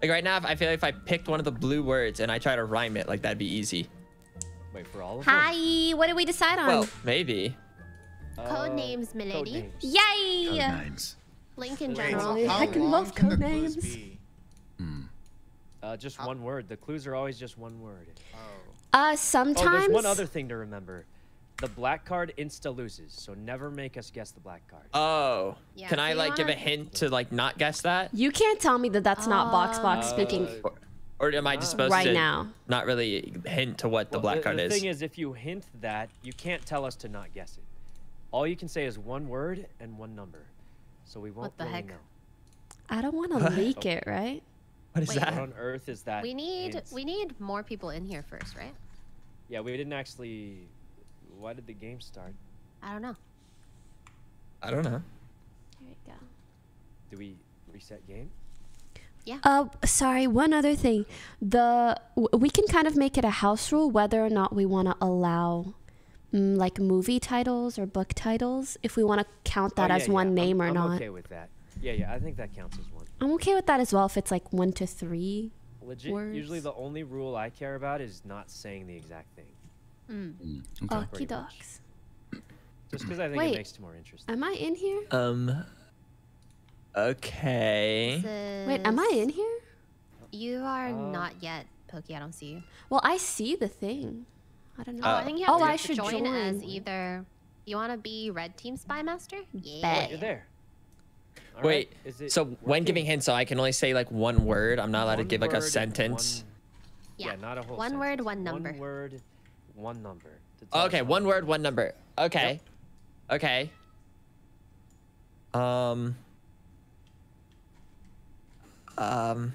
Like right now, if I feel like if I picked one of the blue words and I try to rhyme it, like that'd be easy. Wait for all of them. Hi. What did we decide on? Well, maybe. Code Uh, names, milady. Codenames. Yay! Names. Link in general. so- I can love code clues names. be? Uh, just one word. The clues are always just one word. Oh. Uh, Oh, sometimes. there's one other thing to remember. The black card insta loses, so never make us guess the black card. Oh. Yeah, Can so I you like give a hint to like not guess that, You can't tell me that that's not Box Box Uh, speaking or, or am I just Uh, supposed right to now. not really hint to what the Well, black card is? the thing is, if you hint that, you can't tell us to not guess it. All you can say is one word and one number, so we won't what the really heck? know. I don't want to leak it, right? what is Wait. that? What on earth is that? We need hints? we need more people in here first, right? Yeah, we didn't actually. Why did the game start? I don't know. I don't know. Here we go. Do we reset game? Yeah. Uh, sorry. One other thing, the w- we can kind of make it a house rule whether or not we want to allow, mm, like movie titles or book titles. If we want to count that Oh, as yeah, one yeah. name I'm, or I'm not. okay with that. Yeah, yeah, I think that counts as one. I'm okay with that as well. If it's like one to three. Legit. Usually, the only rule I care about is not saying the exact thing, Mm, okay. Okie pretty much. dogs. just because I think Wait. it makes it more interesting. Am I in here? Um. Okay. Wait, am I in here? You are Uh, not yet, Pokey. I don't see you. Well, I see the thing. I don't know. Oh, I think you have oh, to I should join, as either. You want to be red team spy master? Yeah. Bet. You're there. All Wait. right, is it So when giving hints, so I can only say like one word. I'm not allowed to give like a sentence. one- Yeah. Yeah, not a whole One word, one number. One word, one number. to tell Oh, us okay, one word, one number. Okay. Okay. Um. Um.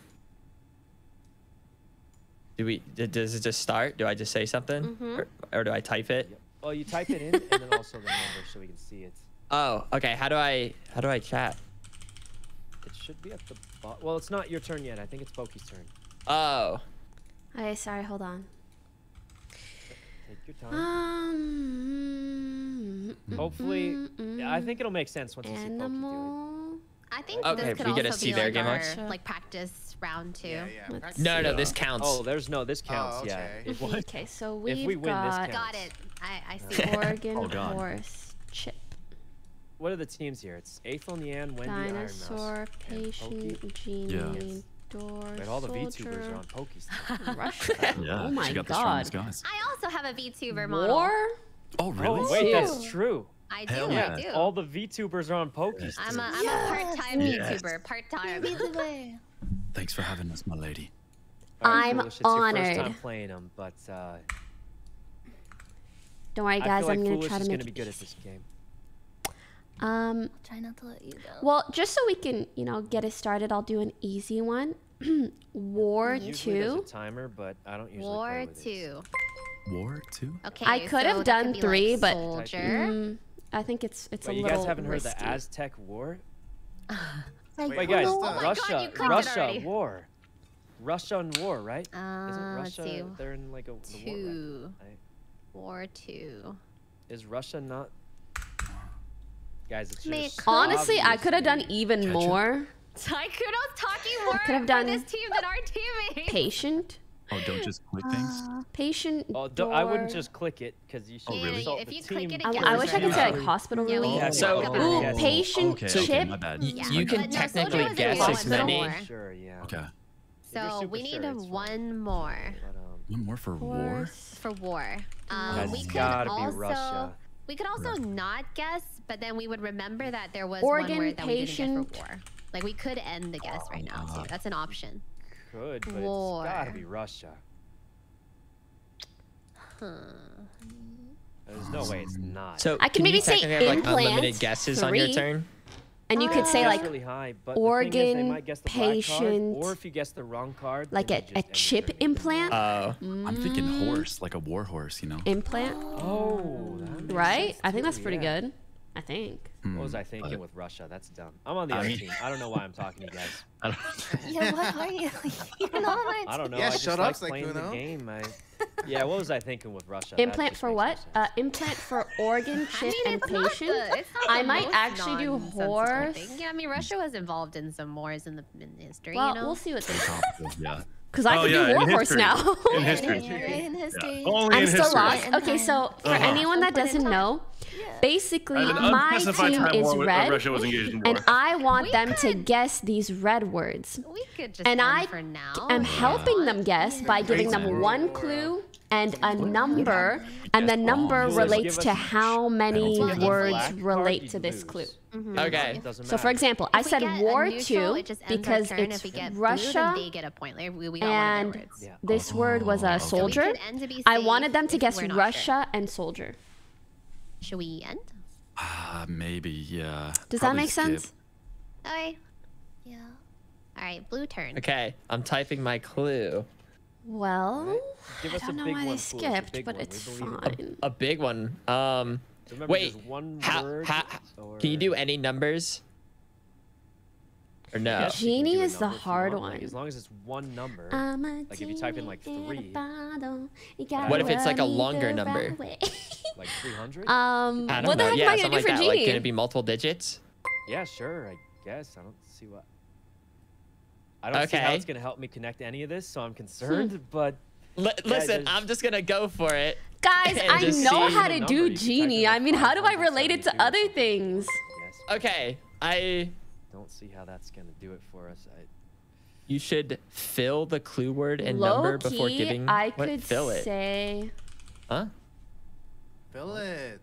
Do we? d- Does it just start? Do I just say something, Mhm. or, or do I type it? Yep. Well, you type it in and then also the number so we can see it. Oh, okay. How do I? How do I chat? It should be at the bottom. Well, it's not your turn yet. I think it's Pokey's turn. Oh. Okay, sorry. Hold on. Take your time. Um. Hopefully, yeah, I think it'll make sense once you see Pokey do it. I think Okay, this could we get to also see be their like game our like practice round two. Yeah, yeah. Practice No, no, this counts. Oh, there's no. This counts. Oh, Yeah. okay. It won- Okay, so we've we win, got counts. Got it. I, I see. organ Oh, God. horse, chip, What are the teams here? It's Aethel, Neanne, Wendy, dinosaur, Iron Mouse, and patient, Pokey. genie, door, Wait, all the VTubers soldier, are on Pokey's team. Russia. Yeah, oh my she got god. strongest guys. I also have a VTuber model. War? Oh, really? Oh, wait, that's true. I do. Hell I yeah. do. All the VTubers are on Pokey's I'm a, I'm a part-time Yes. YouTuber. Part-time. Thanks for having us, my lady. All right, I'm Foolish, it's your first time playing them, but uh, Don't worry, I guys. feel like I'm gonna Foolish try to is make gonna be it good at this game. Um, I'll Try not to let you down. well, just so we can, you know, get it started, I'll do an easy one. War Usually there's a two. timer, but I don't usually play War with it. two. War two? Okay. I could have so that done could three, like, but- Mm, I think it's it's Wait, a you little guys haven't heard the Aztec War? Wait, Wait, guys, oh my God, Russia, you clicked it Russia war, Russia and war, right? Uh, Isn't Russia? They're in like a the war, right? Two. Right? War two. Is Russia not? Guys, it's Mate, just Honestly, I could have done obviously- even Ketchup? more. Sykkuno's talking more could've for done this team than our teammates. Patient, Oh, don't just click things? patient. Oh, don't. I wouldn't just click it because you should Oh, really? consult If you click team it I, again, I wish I could say like Yeah. hospital Yeah, we room. have So- talk Ooh, patient Okay, chip. okay, my bad. Yeah. You can But no, technically soldier was guess as many. Sure, yeah. Okay. So we need sure, a it's one more But, um, One more for war? For war. Um, we could gotta be also Russia. we could also not guess, but then we would remember that there was Organ, one word that we didn't patient. get for war. Like we could end the guess right now too. That's an option. could, but War. it's gotta be Russia. Huh. There's no way it's not. So I can maybe you say technically have, like unlimited implant, guesses on your turn. And you could say like really high, but the thing is they organ, might guess the black card, patient, or if you guess the wrong card, like a, a just end the chip turn. implant. Oh. I'm thinking horse, like a war horse, you know? implant, Oh, that makes right? sense I think that's pretty yeah. good. I think. Hmm, What was I thinking but- with Russia? That's dumb. I'm on the I other mean- team. I don't know why I'm talking to you guys. I don't- Yeah, what are you? You're not. I don't know. Yeah, I just shut like up, playing the Sykkuno. game. I, Yeah, what was I thinking with Russia? Implant for what? Uh, implant for organ, I chip, mean, and patient. the- I might actually do nonsensical horse. thing. Yeah, I mean, Russia was involved in some wars in the in history. Well, you know? we'll see what they say. yeah. Because I Oh, could yeah, do in Warhorse history. now. In history. in history. Only I'm in still history. lost. In Okay, so time. for Uh-huh. anyone that Some point in doesn't time. know, basically At an my unspecified team time is war, red, Russia was engaged in war. and I want We them to could- guess these red words. we could just And end I for now. am if you helping want. them guess by giving them Crazy. one clue and a number, and the number wrong. Relates to how many Well, if we- words relate to this clue. Okay. It doesn't So, for example, I If we said war neutral, two it just ends our because it's if we get Russia blue, get a point. Like we, we and of their words. Yeah. this word was Oh, a okay. So soldier. could end I wanted them to guess we're not Russia and soldier. Sure. Should we end? Uh, maybe, yeah. Does that make skip. sense? Okay. Yeah. All right, blue turn. Okay, I'm typing my clue. Well, Give I us a don't know big why one, they Clue. Skipped, but one. It's fine. A big one. Um, Remember, wait. one How, word. how, or... can you do any numbers? Or no? Yes, you can Genie is the number if you hard want, like, one. as long as it's one number. I'm a Like, if you type in, like, genie three, bottle. You What if it's, like, a longer number? like 300? um, I don't what the heck yeah, am I gonna do like for that. Genie? Like, can it be multiple digits? yeah, sure. I guess. I don't see what. I don't see how it's gonna help me connect any of this, so I'm concerned. Hmm. But Li- Yeah, listen, there's- I'm just gonna go for it. Guys, I know how to do You can type in, Genie. I mean, how do I relate it to other things? Okay, I. don't see how that's gonna do it for us. I, You should fill the clue word and Low number before giving. I what? could fill it. say. Huh? Fill it.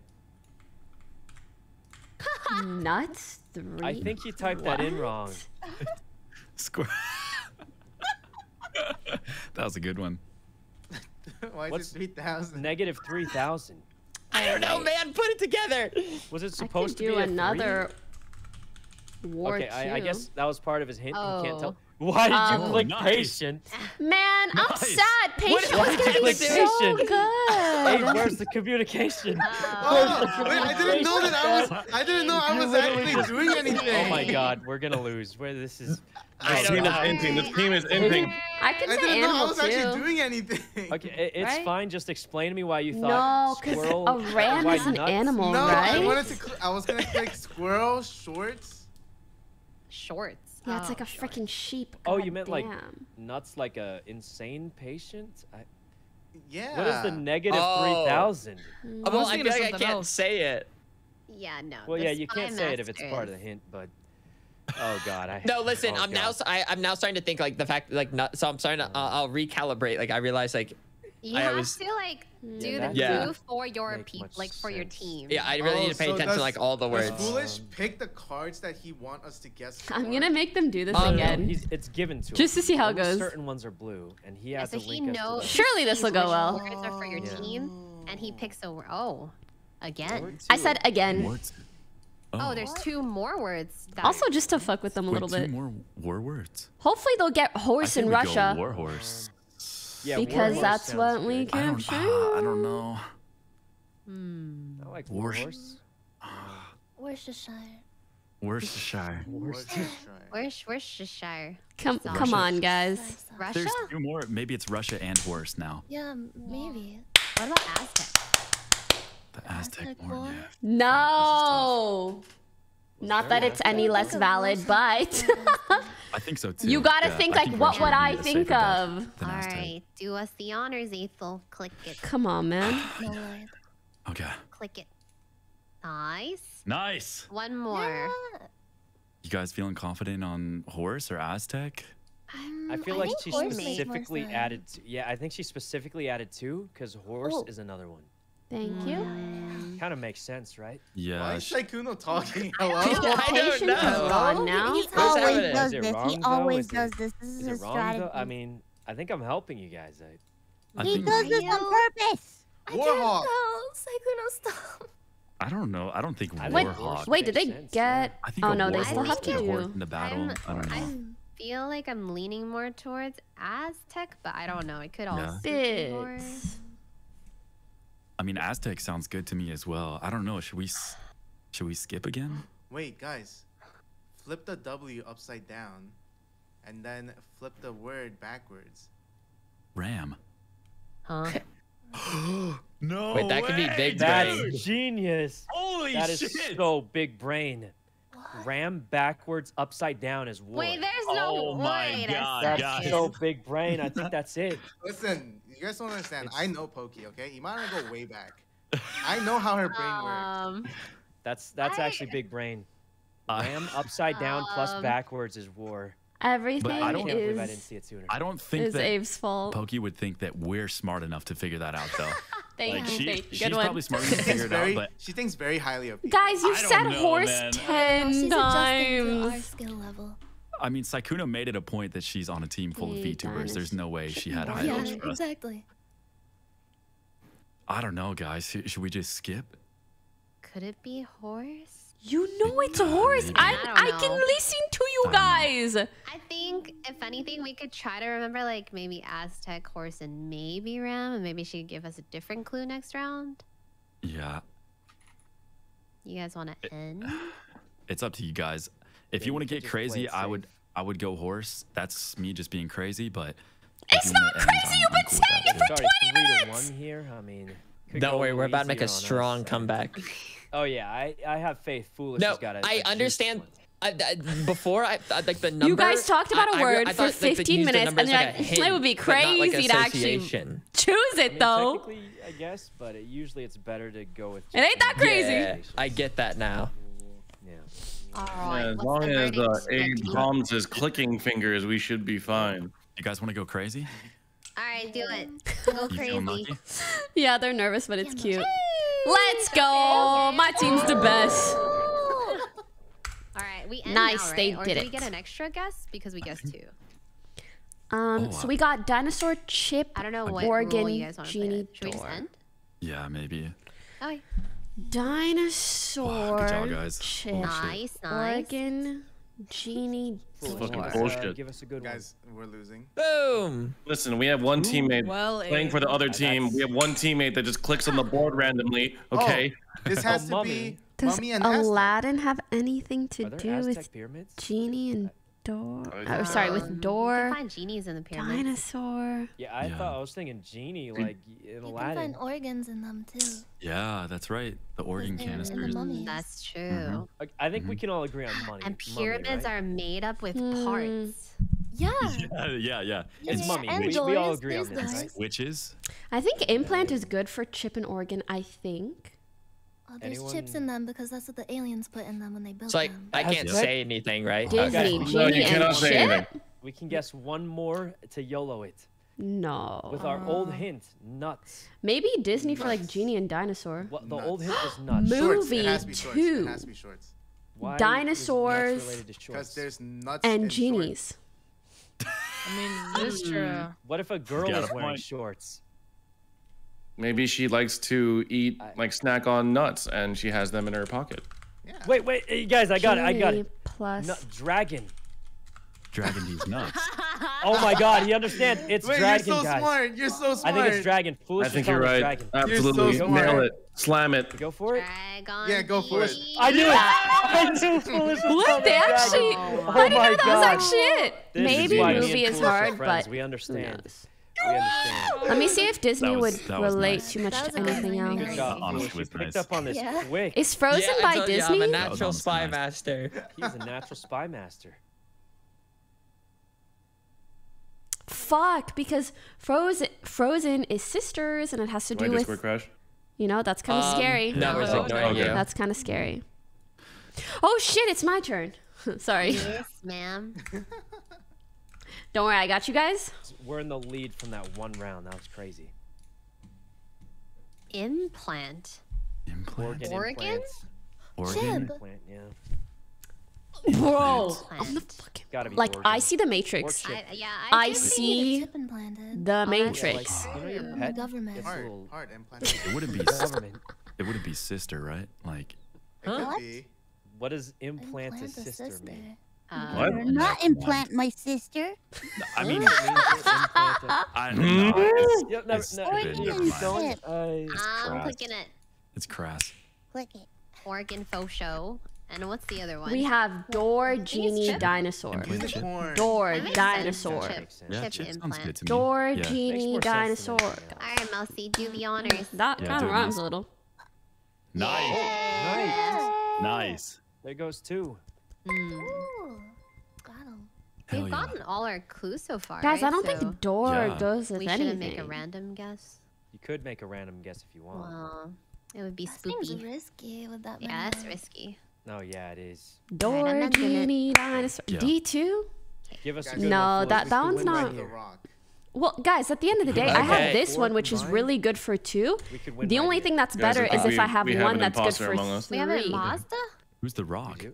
Nuts three. I think you typed that in wrong. Square. that was a good one. Why is What's- it 3,000? Negative three thousand. I don't know, man. Put it together. Was it I could supposed to do be a another Three? war Okay, I, I guess that was part of his hint. You can't Oh. tell. Why did you Um, click nice. patient? Man, I'm sad. Patient why was gonna be click so patient? Hey, good. where's the communication? Oh, wait, I didn't know that I was. I didn't know I was actually doing anything. Oh my god, we're gonna lose. Where this is. I don't team is know. inting. This team is inting. I could I say didn't know I animal was actually doing anything. Okay, i- it's Right? fine. Just explain to me why you thought No, thought 'cause squirrel. a ram is an nuts? animal, No, right? I wanted to. Cl- I was gonna click squirrel shorts. Shorts. Yeah, it's like Oh, a freaking sheep. Oh, you meant like nuts, like a insane patient. I, Yeah. What is the negative Oh. three thousand? Mm. well, I thinking feel of I can't else. say it. Yeah, no. Well, yeah, you can't say it if it's part of the hint, but. Oh god, I. No, listen. oh, I'm now. God. s- I, am now starting to think like the fact like not. So I'm starting to. Uh, I'll recalibrate. Like I realize like You I have was- to like do that the Yeah. clue for your make people, like for your team. yeah, I really Oh, need to pay so attention to like all the words. Foolish pick the cards that he want us to guess? I'm gonna make them do this Um, No, again. he's, it's given to Just him. to see how it goes. Certain ones are blue, and he Yeah, has so to he link us to knows. them. Surely this will go well. Words are for your Yeah. team, and he picks a word. Oh, again. I said again. Words. Oh, there's two more words. That Also, just to fuck with them a Wait, little two bit. more war words. Hopefully, they'll get I horse think in we go Russia Warhorse. Yeah, because warhorse that's sounds what we good. I don't, ah, I don't know. Hmm. I like War- warhorse. Worcestershire. Worcestershire. Worcestershire. Where's Worcestershire? Come, Russia. come on, guys. Russia? There's two more. Maybe it's Russia and horse now. Yeah, maybe. What about Aztec? The Aztec Aztec war. war? Yeah. No. Not that it's any less valid, but I think so too. you gotta Yeah, think like, what would I think of? than All Aztec. right, do us the honors, Ethel. Click it. Come on, man. Okay. Click it. Nice. Nice. One more. Yeah. You guys feeling confident on horse or Aztec? Um, I feel I like she horse makes more specifically added. Two, yeah, I think she specifically added two because horse Oh. is another one. Thank mm. you. Kind of makes sense, right? Yeah. Why Yeah. is sh- Sykkuno talking? Hello? I don't Patient is know. gone now. He always evidence? does Is it this. wrong, He always Is does this. This is, Is his it wrong strategy. though? I mean, I think I'm helping you guys. I, I he think does this on purpose. Warhawk. Sykkuno, stop. I don't know. I don't think I Wait, think Warhawk. Wait, did they sense, get? I think Oh no, they still have to could horse do. in the battle. I'm- I don't know. I feel like I'm leaning more towards Aztec, but I don't know. It could all Yeah. be horse. Bits. I mean, Aztec sounds good to me as well. I don't know. Should we? Should we skip again? Wait, guys. Flip the W upside down, and then flip the word backwards. Ram. Huh? no. Wait, that could be way, big That's brain. genius. Holy That is shit. so big brain. Ram backwards upside down is war. Wait, there's no Oh my way. to God, That's guys. so big brain. I think that's it. Listen, you guys don't understand. It's- I know Pokey, okay? You might want to go way back. I know how her brain works. Um, That's that's I- actually big brain. I am upside down plus Um, backwards is war. Everything I I don't- can't believe I didn't is, see it sooner. I don't think is that Abe's fault. Pokey would think that we're smart enough to figure that out, though. Thank like you, she, thank she's Good one. probably smart enough to She thinks figure it out, but she thinks very highly of people. Guys, you've said know, horse man. Oh, ten she's adjusting to our times. Skill level. I mean, Sykkuno made it a point that she's on a team full of Hey, VTubers. There's no way she had high Yeah, hopes for exactly. I don't know, guys. Should should we just skip? could it be horse? You know it's a horse. I I I can listen to you I don't know. guys. I think if anything, we could try to remember like maybe Aztec horse and maybe ram, and maybe she could give us a different clue next round. Yeah, You guys want to end? it's up to you guys. If you you want to get crazy, I would. I would go horse. That's me just being crazy, but It's not end, crazy, I'm- you've I'm been cool saying that, it for Sorry, 20 three minutes. to one here. I mean, Don't worry, we're about to make a easier on us. strong comeback. Oh yeah, I, I have faith. Foolish No, has got a, a I juice understand. one. I, I, before I, I like the number. You guys talked about a word I for thought, 15 used minutes, and as, you're like, like, hint, it would be but not, like, crazy to actually association. choose I it mean, though. I guess, but it, usually it's better to go with. It ain't that crazy. Yeah. I get that now. Yeah. Yeah, as long as uh, Abe Becky? palms his clicking fingers, we should be fine. You guys want to go crazy? All right, do it. Go crazy. Yeah, they're nervous, but it's cute. Let's go. My team's the best. All right, we end Nice, now, right? they or did we it. get an extra guess because we guessed two? Um, Oh, so uh, we got dinosaur chip. I don't know what organ rule you guys want to play. genie. Should we just end? Yeah, maybe. Okay. Dinosaur Wow, good job, guys. chip. Nice, nice. organ genie It's Foolish, fucking uh, bullshit. give us a good Guys, we're losing. Boom. Listen, we have one teammate Well, playing for the other team. that's- We have one teammate that just clicks on the board randomly. Okay. This has to Mummy. be Does Mummy and Aztec. Aladdin have anything to do Aztec with pyramids? genie and door? Oh, sorry, with Um, You can find genies in the pyramids. Dinosaur. Yeah, I Yeah. thought I was thinking genie, like in You can find organs in them too. Yeah, that's right. The organ they're in the canisters. mummy. Mm, That's true. Mhm. I- I think we can all agree on money. And mummy, pyramids right? are made up with Hmm. parts. Yeah. Yeah, yeah, yeah. Yeah, It's yeah, mummy. and We- we all agree on there's this, right? Witches. I think implant is good for chip and organ. I think. Oh, there's chips in them because that's what the aliens put in them when they built So I, them. I can't Aztec? say anything, right? Disney, Okay. No, genie, you cannot and say chip. anything. We can guess one more to YOLO it No. with our old oh. hint, nuts. Maybe Disney for like genie and dinosaur. What the Nuts. old hint was nuts. Mo- Shorts. Movie It has to be shorts. two. It has to be shorts. Why Dinosaurs. Because there's nuts And shorts. genies. I mean, this is hmm. true. What if a girl got is wearing shorts? Maybe she likes to eat, I- like, snack on nuts, and she has them in her pocket. Yeah. Wait, wait, hey, guys, I got it, I got Genie it. Plus. Nu- dragon. Dragon these nuts. Oh my God, he understands. It's Wait, dragon, you're so guys. smart. You're so I think it's dragon. Foolish I think you're right. Dragon. Absolutely. so Nail it. Slam it. Go for it. Dragon. Yeah, go for it. I knew it. I knew Foolish was What? They actually. Oh I didn't my know that God. was actually it. This Maybe why me and movie is Foolish are hard, friends. but we who understand. knows? We understand. Let me see if Disney was- would relate nice. too much to was a good anything one. Good else. job, Honestly, was picked nice. up on this Yeah. quick. Is Frozen yeah, by told you, Disney? I'm a natural spy nice. master. He's a natural spy master. Fuck, because Frozen Frozen is sisters, and it has to do Wait, with Discord crash? you know that's kind of Um, scary. No, we're No, okay. That's kind of scary. Oh shit! It's my turn. Sorry. Yes, ma'am. Don't worry, I got you guys. We're in the lead from that one round. That was crazy. Implant. Implant. Organ Organ? implants. Chip. Implant, yeah. Bro, I'm the fucking Gotta be like I see the Matrix. I, yeah, I I, see- Chip implanted. The that's Matrix. Like, you know your in the pet? government. Heart, little heart implant. It wouldn't be. government. It wouldn't be sister, right? Like. It could What? be. What does implant, Implant a sister, mean? Uh, What? Better not implant my sister. I mean, It means implant don't know. It's, Yeah, no, it's no, stupid. you- Never you mind. don't, uh, I'm clicking it. It's crass. Click it. Organ faux show. And what's the other one? We have door, think genie, dinosaur. Implant chip. Unicorn. Door, That makes sense. dinosaur. Chip. Makes sense. Yeah, Chip chip sounds implant. good to me. Door, genie, more sense than dinosaur. All right, Mousy, do the honors. That Yeah, kind of it, rhymes a little. Nice. Nice. Nice. There goes two. Hmm. Ooh, got 'em. Hell We've yeah. gotten all our clues so far. Guys, right? I don't So think door Yeah. goes with we anything. shouldn't make a random guess. You could make a random guess if you want. Well, it would be That seems spoopy. risky with that. Yeah, that's risky. No, yeah, it is. Door, I'm gonna- genie, dinosaur. Yeah. D2? Give us a good No, that- that one's not- right The here. Rock. Well, guys, at the end of the day, I have this one, which is really good for two. We could win The only here. thing that's Guys, better I is think if I have have one that's good for among us. We have a three. Mazda? Who's the We rock?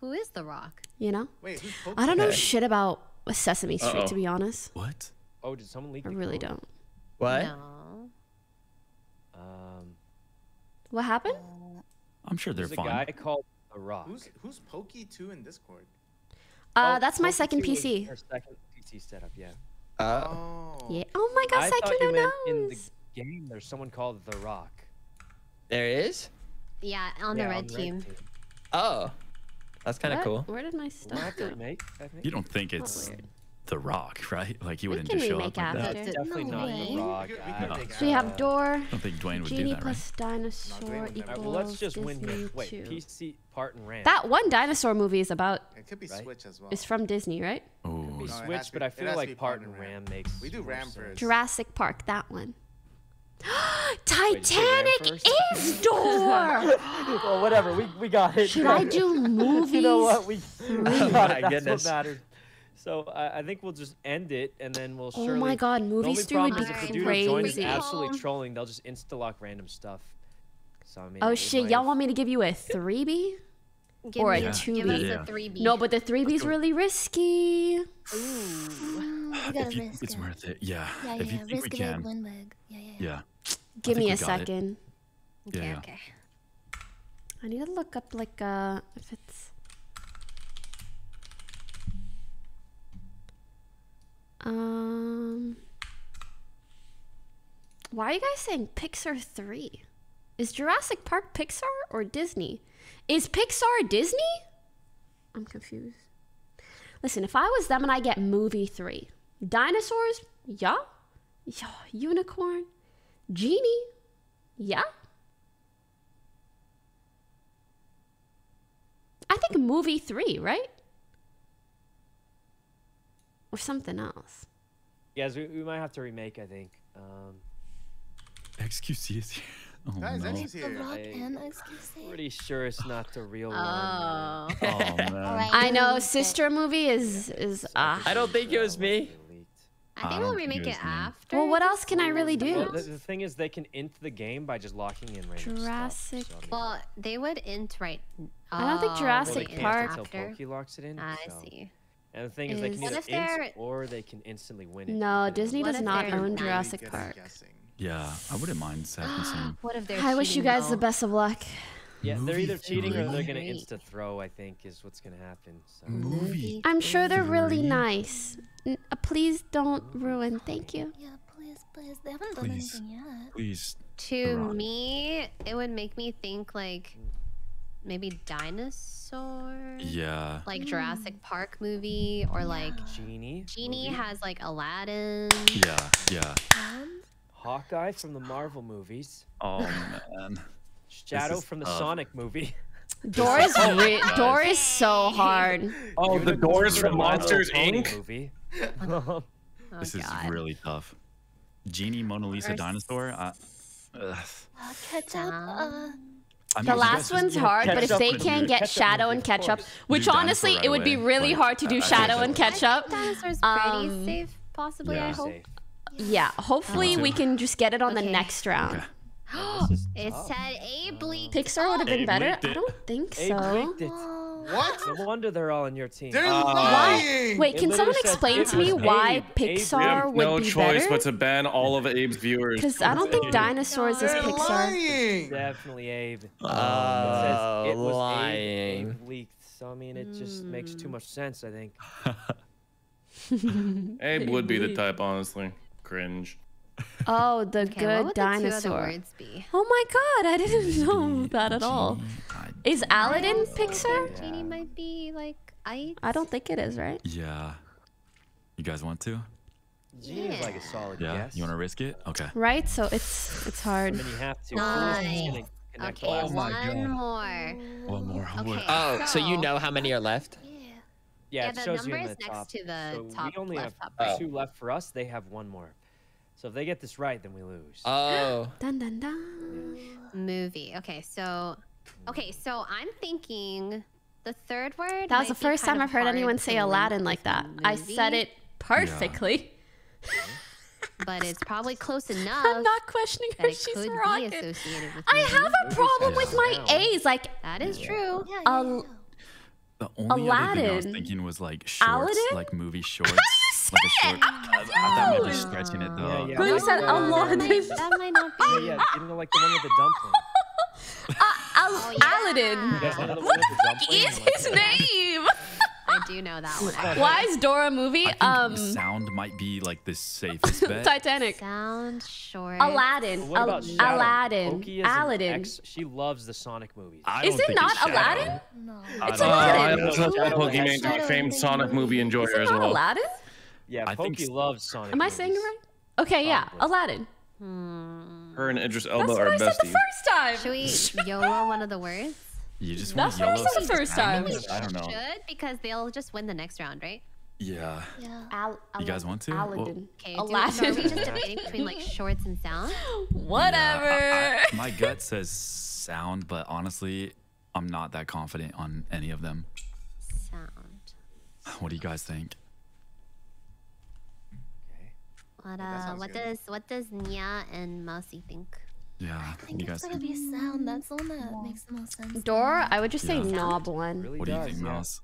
Do. Who is The Rock? You know? Wait, who's Pokemon? I don't know shit about Sesame Street, Uh-oh. to be honest. What? Oh, did someone leak I the really code? don't. What? No. Um, What happened? I'm sure they're fine. there's a fine. guy called The Rock. Who's who's Pokey two in Discord? Uh, Oh, that's my second 2 is PC. Our second PC setup, yeah. Uh, Oh. Yeah. Oh my gosh, I thought you Sykkuno meant in the game there's someone called The Rock. there is. Yeah, on the Yeah, red team. Oh, that's kind of cool. Where did my We'll stuff go? remake, You don't think it's weird. the rock, right? Like he We wouldn't just show up like after. that. It's definitely No not way. The Rock. We could- we I- could No. make So we have uh, door, I don't think Dwayne would do genie that, right? plus dinosaur Dwayne would never equals Alright, well, let's just win Disney here. Wait, 2. PC part and RAM. That one dinosaur movie is about It could be Right? Switch as well. is from Disney, right? Oh, We No, it has switched, but I feel like be part part and and RAM RAM. makes We do RAM sense. first. Jurassic Park, that one. Wait, did you say RAM Titanic is door. well, whatever. We, we got it. Should I do movies? you know what? We, we Oh got my it. That's goodness. what matters. So I I think we'll just end it, and then we'll Oh surely. my god, the movies only three would problem be is if the dude who joined is crazy. absolutely trolling, they'll just insta lock random stuff. So I mean. Oh shit, might y'all want me to give you a 3B? Give Or a me, Give 2B. us Yeah. a 3B. No, but the 3B's really risky. Ooh, we if gotta you risk it's it. worth it, yeah. Yeah, if you yeah. think Risk we big, can, win. Yeah, yeah, yeah. yeah. Give me a it. second. Okay, yeah. okay. I need to look up like uh if it's um Why are you guys saying Pixar 3? Is Jurassic Park Pixar or Disney? Is Pixar Disney? I'm confused. Listen, if I was them and I get movie 3. Dinosaurs? Yeah. Yeah, unicorn. Genie? Yeah. I think movie three, right? Or something else. Yes, we, we might have to remake. I think. Um, XQC is here. Oh Guys, no. X's The. Rock and XQC. pretty sure it's not the real one. Oh. Oh man. I know sister movie is is ah. I don't think it was me. I I think um, we'll remake it it was me. after. Well, what else can I really do? The, the thing is, they can int the game by just locking in random Jurassic- stuff. so, I Well, they would int right. I don't think uh, well, Jurassic they they can't int Park- until after. Pokey locks it in. Ah, I so- see. And the thing is, they can either if they're- int or they can instantly win it. No, Disney does not own not Jurassic Park. guessing. Yeah, I wouldn't mind having some. What if they're I wish you cheating, guys the best of luck. Yeah, they're either cheating or they're gonna insta throw. I think is what's gonna happen. So. Movie. I'm sure they're really nice. N- uh, please don't ruin. Thank you. Yeah, please, please. They haven't done Please. anything yet. Please. To Rock. me, it would make me think like maybe dinosaur. Yeah. Like Jurassic Park movie or like Genie. Genie movie. has like Aladdin. Yeah. Yeah. And Hawkeye from the Marvel movies. Oh man. Shadow from the tough. Sonic movie. Door is re- door is so hard. Oh, the doors from Monsters Inc. Movie. Oh, This is really tough. Genie, Mona Lisa, First- dinosaur. I, ugh. uh, ketchup. Uh, I mean, The last one's hard, but if they can't get Ketchup Shadow movie, and of Ketchup, which dinosaur honestly right it would be really like, hard to do I think Shadow so. and Ketchup. Dinosaur's pretty Um, safe, possibly. I yeah. hope. Yeah, hopefully we can just get it on the next round. Okay. It tough. said Abe leaked. Pixar would have been Abe better. I don't think Abe so. leaked it. What? No wonder they're all on your team. They're Uh, lying. Wait, It can someone explain to me was why Abe. Abe We Pixar have would no be choice better? but to ban all of Abe's viewers. Because I don't think Abe. dinosaurs is They're Pixar. lying. Definitely Abe. It Uh, says it was Abe, lying. Abe leaked. So I mean, it just makes too much sense. I think. Abe would be the type, honestly. Cringe. Oh, the Okay, good what would the two other dinosaur. words be? Oh my god, I didn't know that at all. Genie, Is Aladdin Pixar? Genie might be like I. I don't think it is, right? Yeah. You guys want to? Genie is like a solid Yeah. guess. You want to risk it? Okay. Right. So it's it's I hard. mean, you have to. Nice. It's gonna connect the Okay, last oh my one God. more. One more. Okay. Oh, so you know how many are left? Yeah. Yeah, Yeah, it the shows you in number the is next top. to the so top we only left have top right. two left for us. They have one more. So if they get this right, then we lose. Oh. Dun dun dun. Movie. Okay, so okay, so I'm thinking the third word. That was the first time I've heard anyone say Aladdin like that. the I said it perfectly. but it's probably close enough. I'm not questioning that her. it She's could be associated with. I have a problem with my A's. Like That is true. Yeah, yeah, Al- yeah. The only other thing I was Aladdin. thinking was like shorts, Aladdin? like movie shorts. you like a said short. it. I, I thought that might be stretching it though. yeah. But you said Aladdin. That might, that might not be. yeah, you know, like the one with the dumpling. Uh, Al- Oh, yeah. Aladdin. You guys know the one What the the fuck is his name? I do know that one. actually. Why is Dora movie? I think Um, sound might be like the safest bet. Titanic. Sound short. Aladdin. What about Al- Shadow? Aladdin. Pokey Aladdin. ex- she loves the Sonic movies. I Is it not. Aladdin? No. It's don't Uh. Aladdin. I also know Pokemon, has Shadow famed Sonic movie enjoyer Is it as not well. Aladdin? yeah, I think Pokey s- loves Sonic. Am I saying it right? Okay, yeah, Aladdin. Hmm. Her and Idris That's Elba what are I said the besties. first time. Should we YOLO one of the words? You just That's want what I yellow said the first time. I don't know. Should because they'll just win the next round, right? Yeah. Yeah. Al- You guys want to? Well- Aladdin. Okay. Do, so are we just debating between like shorts and sound? Whatever. Yeah, I- I- my gut says sound, but honestly, I'm not that confident on any of them. Sound. What do you guys think? Okay. What uh? What good. does what does Nya and Mousy think? Yeah. I think you it's guys gotta think? be sound. That's the one that makes the most sense. Dora, I would just say Yeah. knob one. Really What do you think, yeah. Mouse?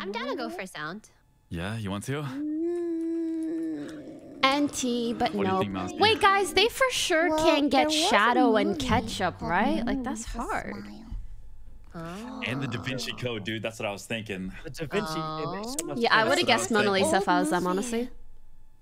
I'm down to go for sound. Yeah, you want to? Mm. NT, but What do you no. think, Mouse? Wait, guys, they for sure Well, can there get Shadow and Ketchup, right? Like that's hard. Oh. And the Da Vinci Code, dude. That's what I was thinking. The Da Vinci. it makes so Yeah, I would have guessed Mona Lisa if I was them, Old honestly.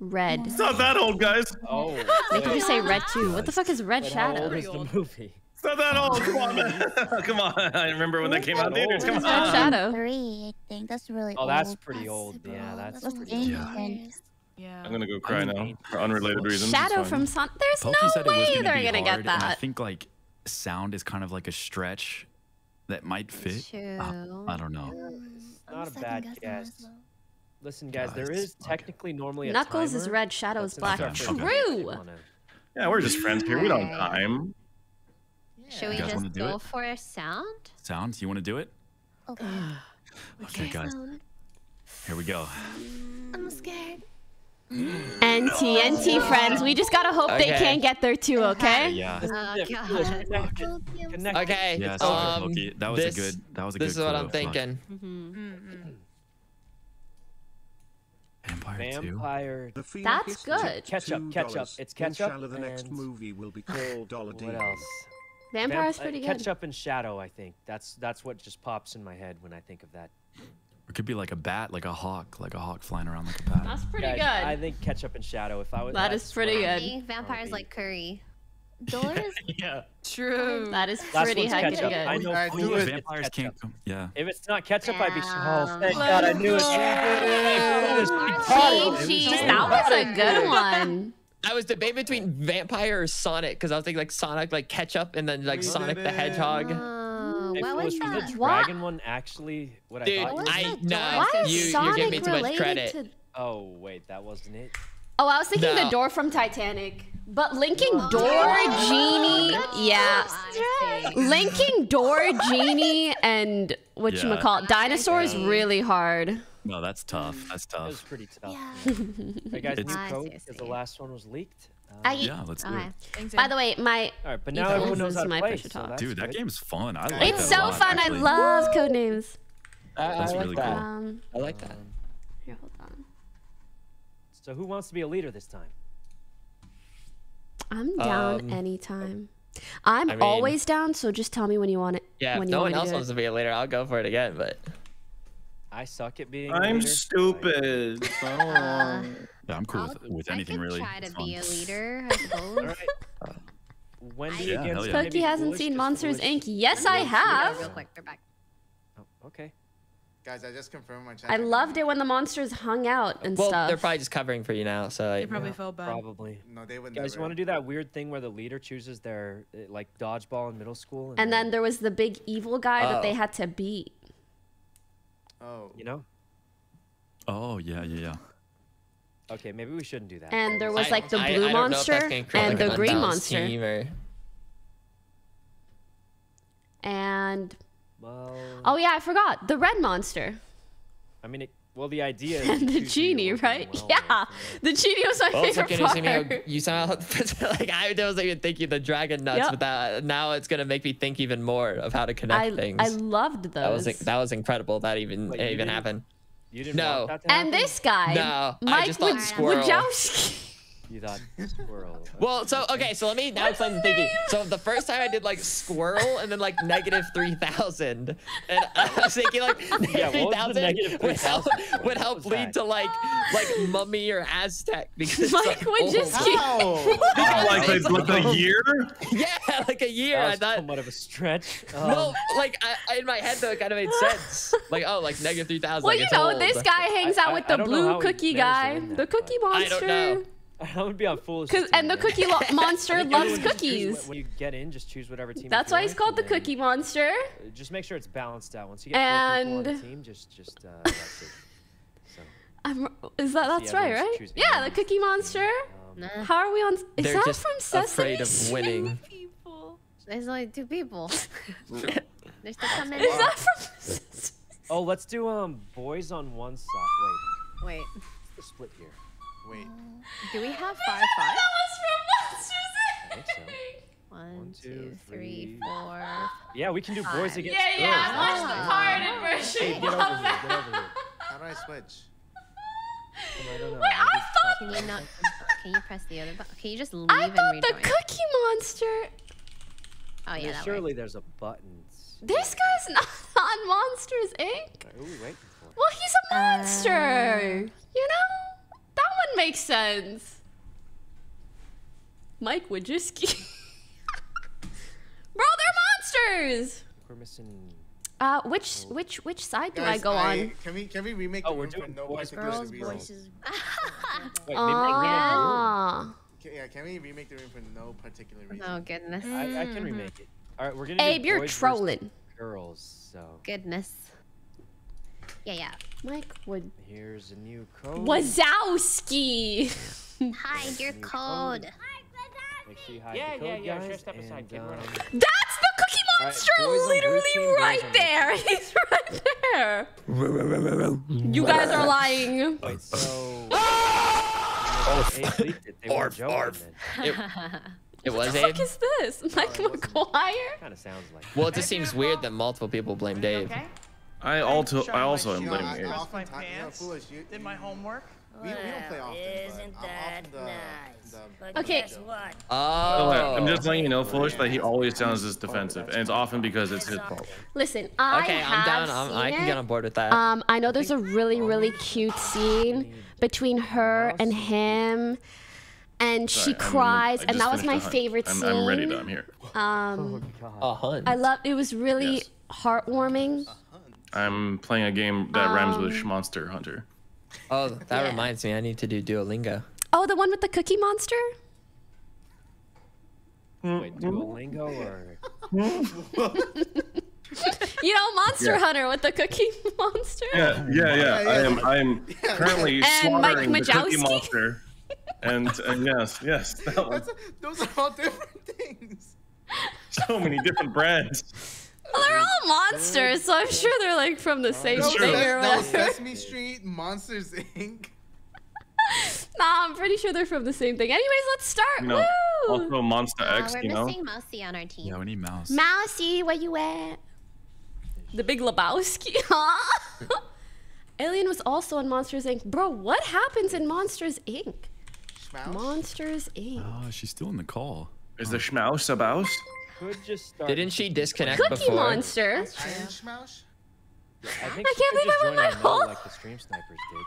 Movie. Red. It's not that old, guys. Oh, Making you wait, say red too. What the fuck is Red but how Shadow? old is the movie? It's not that old. Come on, man. Come on. I remember when that came out in theaters. Come What is Red. Shadow? Three, I think that's really Oh, old. that's pretty old. Yeah, that's That's pretty ancient. old. Yeah. I'm gonna go cry I mean, now for unrelated reasons. Shadow from Son. There's Pokey no said it was way gonna they're be gonna get that. I think like sound is kind of like a stretch that might fit. True. Uh, I don't know. Not a bad guess. Listen, guys, there Guys, is technically normally a Knuckles is red, Shadow is black. True. Come. Yeah, we're just friends here. We don't have Alright. time. Should we You guys wanna just do go it? for a sound? Sounds? You want to do it? Okay. Okay, guys. Sound. Here we go. I'm scared. NT, NT friends. We just gotta hope they Okay. can get there too, okay? Yeah. Oh god. Connect it. Connect it. Okay. Yeah, sorry, um, Pokey. That was this, a good. That was a good. This is what. I'm Fuck. thinking. Mhm. Vampire two. Vampire. The Phoenix That's is good. Ketchup, ketchup. $2. It's ketchup Inshallah, the next movie will be called Dollar Deal. What else? Vampire's Vamp- pretty uh, good. Ketchup and shadow, I think. That's that's what just pops in my head when I think of that. It could be like a bat, like a hawk, like a hawk flying around like a bat. That's pretty Guys, good. I think ketchup and shadow. If I was That that's pretty good. I think vampires like curry. Dora's yeah. True. Oh, that is Last pretty one's heckin' good. I know Alright, for do it. Vampires can't come. Yeah. If it's not ketchup, I'd be so. Oh, Damn. thank God I knew it. Cheese, Oh, cheese. That was a good one. I was debating between Vampire or Sonic because I was thinking like Sonic, like ketchup, and then like We Sonic the. Hedgehog. Oh, If what was was from the that? What? dragon one actually what Dude, I thought? was I know you is you're giving me too much credit. to? Oh wait, that wasn't it. Oh, I was thinking the door from Titanic. But linking door, genie, yeah. I see. Linking door, genie, and what you Yeah. call it, dinosaur is really hard. No, that's tough. That's tough. That was pretty tough. yeah. Hey guys, It's- new I code see, because the last one was leaked. Um, I- Yeah, let's do Okay. it. By the way, my all right, but now everyone knows is how to my play. push to so talk. Dude, that good. game's fun. I like it's that a so lot, fun. actually. I love codenames. I, I That's like really that. cool. Um, I like that. here, hold on. So who wants to be a leader this time? I'm down Um, anytime. I'm I mean- always down, so just tell me when you want it. Yeah, when if you no want one else do wants to be a leader, I'll go for it again. But I suck at being. a I'm leader. stupid. So, Uh, Yeah, I'm cool I'll- with, with I anything could really. try to It's be a leader, I suppose. All right. Wendy Yeah, against yeah. maybe Cookie hasn't seen Monsters Inc. Yes, I Real have. quick, they're back. Oh, okay. Guys, I just confirmed my chat. I loved it when the monsters hung out and Well, stuff. they're probably just covering for you now. So They like, probably Yeah, felt bad. Probably. No, they wouldn't. Guys, never. you want to do that weird thing where the leader chooses their uh, like dodgeball in middle school? and then there was the big evil guy that they Oh. had to beat. Oh. you know. Oh yeah, yeah, yeah. Okay, maybe we shouldn't do that. And there was I- like the I- blue I don't know if that's monster and like, the green monster. team or- And well, oh yeah, I forgot the red monster I mean, it, well, the idea is and the choose who you're genie, right? well Yeah, the genie was my Well, it's like favorite when you see me part. you somehow like I wasn't even thinking the dragon nuts, Yep. but that now it's gonna make me think even more of how to connect I, things. I loved those. that was that was incredible. That even Wait, it even didn't- happened. You didn't No. that to happen? and this guy, No, I Mike just thought Waj- Wazowski. You thought squirrel. Well, so okay, so let me now explain the thinking. So the first time I did like squirrel and then like negative three thousand, and I was thinking like Yeah, three what was the thousand negative would help would help lead that? to like like mummy or Aztec because Mike like, old. Wazowski. How? like, It's like, like a year? Yeah, like a year. That I thought. somewhat of a stretch. Um, Well, like I, I- in my head though, it kind of made sense. Like oh, like negative three thousand. Well, like, you know, old. this guy hangs I- out I- with I the blue cookie guy, the cookie but- I monster. don't know. I would be on foolish. Cause, and the cookie lo- monster loves cookies. When you get in, just choose whatever team. That's you why he's called the Cookie Monster. uh, Just make sure it's balanced out. Once you get four people on And- the team, just just uh, that's it. So, I'm, is that that's right, right? choosing Yeah, the. Cookie Monster. um, Nah, How are we on? Is They're that just from Sesame afraid of Street? winning. there's only two people. They're still coming. Is that from? oh, let's do um boys on one side. Wait, Wait, split here. Wait. do we have five five? I think so. One, One, two, two, three, three. four. Yeah, we can do boys Five. against Yeah, girls. yeah. Watch the pirated Hey, version. get over here. Get over here. How do I switch? I don't know. Wait, I maybe thought- Can you not? Can you press the other button? Can you just leave I and thought rejoin? the Cookie Monster. oh yeah, There's- that surely works. there's a button. This guy's not on Monsters Inc. What are we waiting for? Well, he's a monster. Uh. you know, that one makes sense. Mike Wojcicki. Bro, they're monsters. We're missing. Uh, which which which side do I Guys, go on? Can we can we remake Oh, the we're room for doing no boys particular Girls' reason? voices. Wait, maybe Oh we're yeah. Can, yeah, can we remake the room for no particular reason? Oh goodness. I, I can remake it. All right, we're gonna. Abe, do you're trolling. Girls. So goodness. Yeah, yeah. Mike would here's a new code. Wazowski. Hide your New code. Make sure you hide Yeah, the code, yeah, yeah, sure, guys, step aside, and, kid, we're um, That's the Cookie Monster, boys on blue literally right there. He's right there. you guys are lying. Wait, so. Abe it. Arf, arf. It, it was What the Abe. fuck is this? Mike it. McGuire? Kind of sounds like. Well, it just seems weird that multiple people blame Dave. Okay. I also I also am You know, blaming I, I Abe. often my talk- you know, foolish. You, Did my homework. We, we don't play often. Isn't that often nice? the, But Okay. what? Oh. I'm just letting you know, Foolish, that he always sounds this defensive, and it's often because it's his fault. Listen, I Okay, have I'm down. I'm, I can get on board with that. Um, I know there's a really, really cute scene between her and him, and she Sorry, I'm- cries, I and that was my the hunt. favorite I'm, scene. I'm ready to. I'm here. Um, God. a hunt. I love. It was really Yes. heartwarming. I'm playing a game that rhymes with um, Monster Hunter. oh, that Yeah. reminds me. I need to do Duolingo. Oh, the one with the Cookie Monster. Wait, mm-hmm. Duolingo or? You know, Monster Yeah. Hunter with the Cookie Monster. Yeah, yeah, yeah. I am. I am currently And Mike slaughtering the Cookie Monster. And, and yes, yes, that one. That's, those are all different things. So many different brands. Well, they're all monsters, so I'm sure they're like from the same That thing Ses- or that was whatever. Sesame Street, Monsters Inc. Nah, I'm pretty sure they're from the same thing. Anyways, let's start. You know, Woo! also Monster Uh, X. we're You know. missing Mousy on our team. Yeah, we need mouse. Mousy, where you at? The Big Lebowski. huh? Alien was also in Monsters Inc. Bro, what happens in Monsters Inc? Schmouse? Monsters Inc. Oh, she's still in the call. Is the Schmaus a Baus? Could just start. Didn't she disconnect Cookie before? Monster. Iron Schmouse? I think I can't believe I'm join in my our mill hole. like the stream snipers did.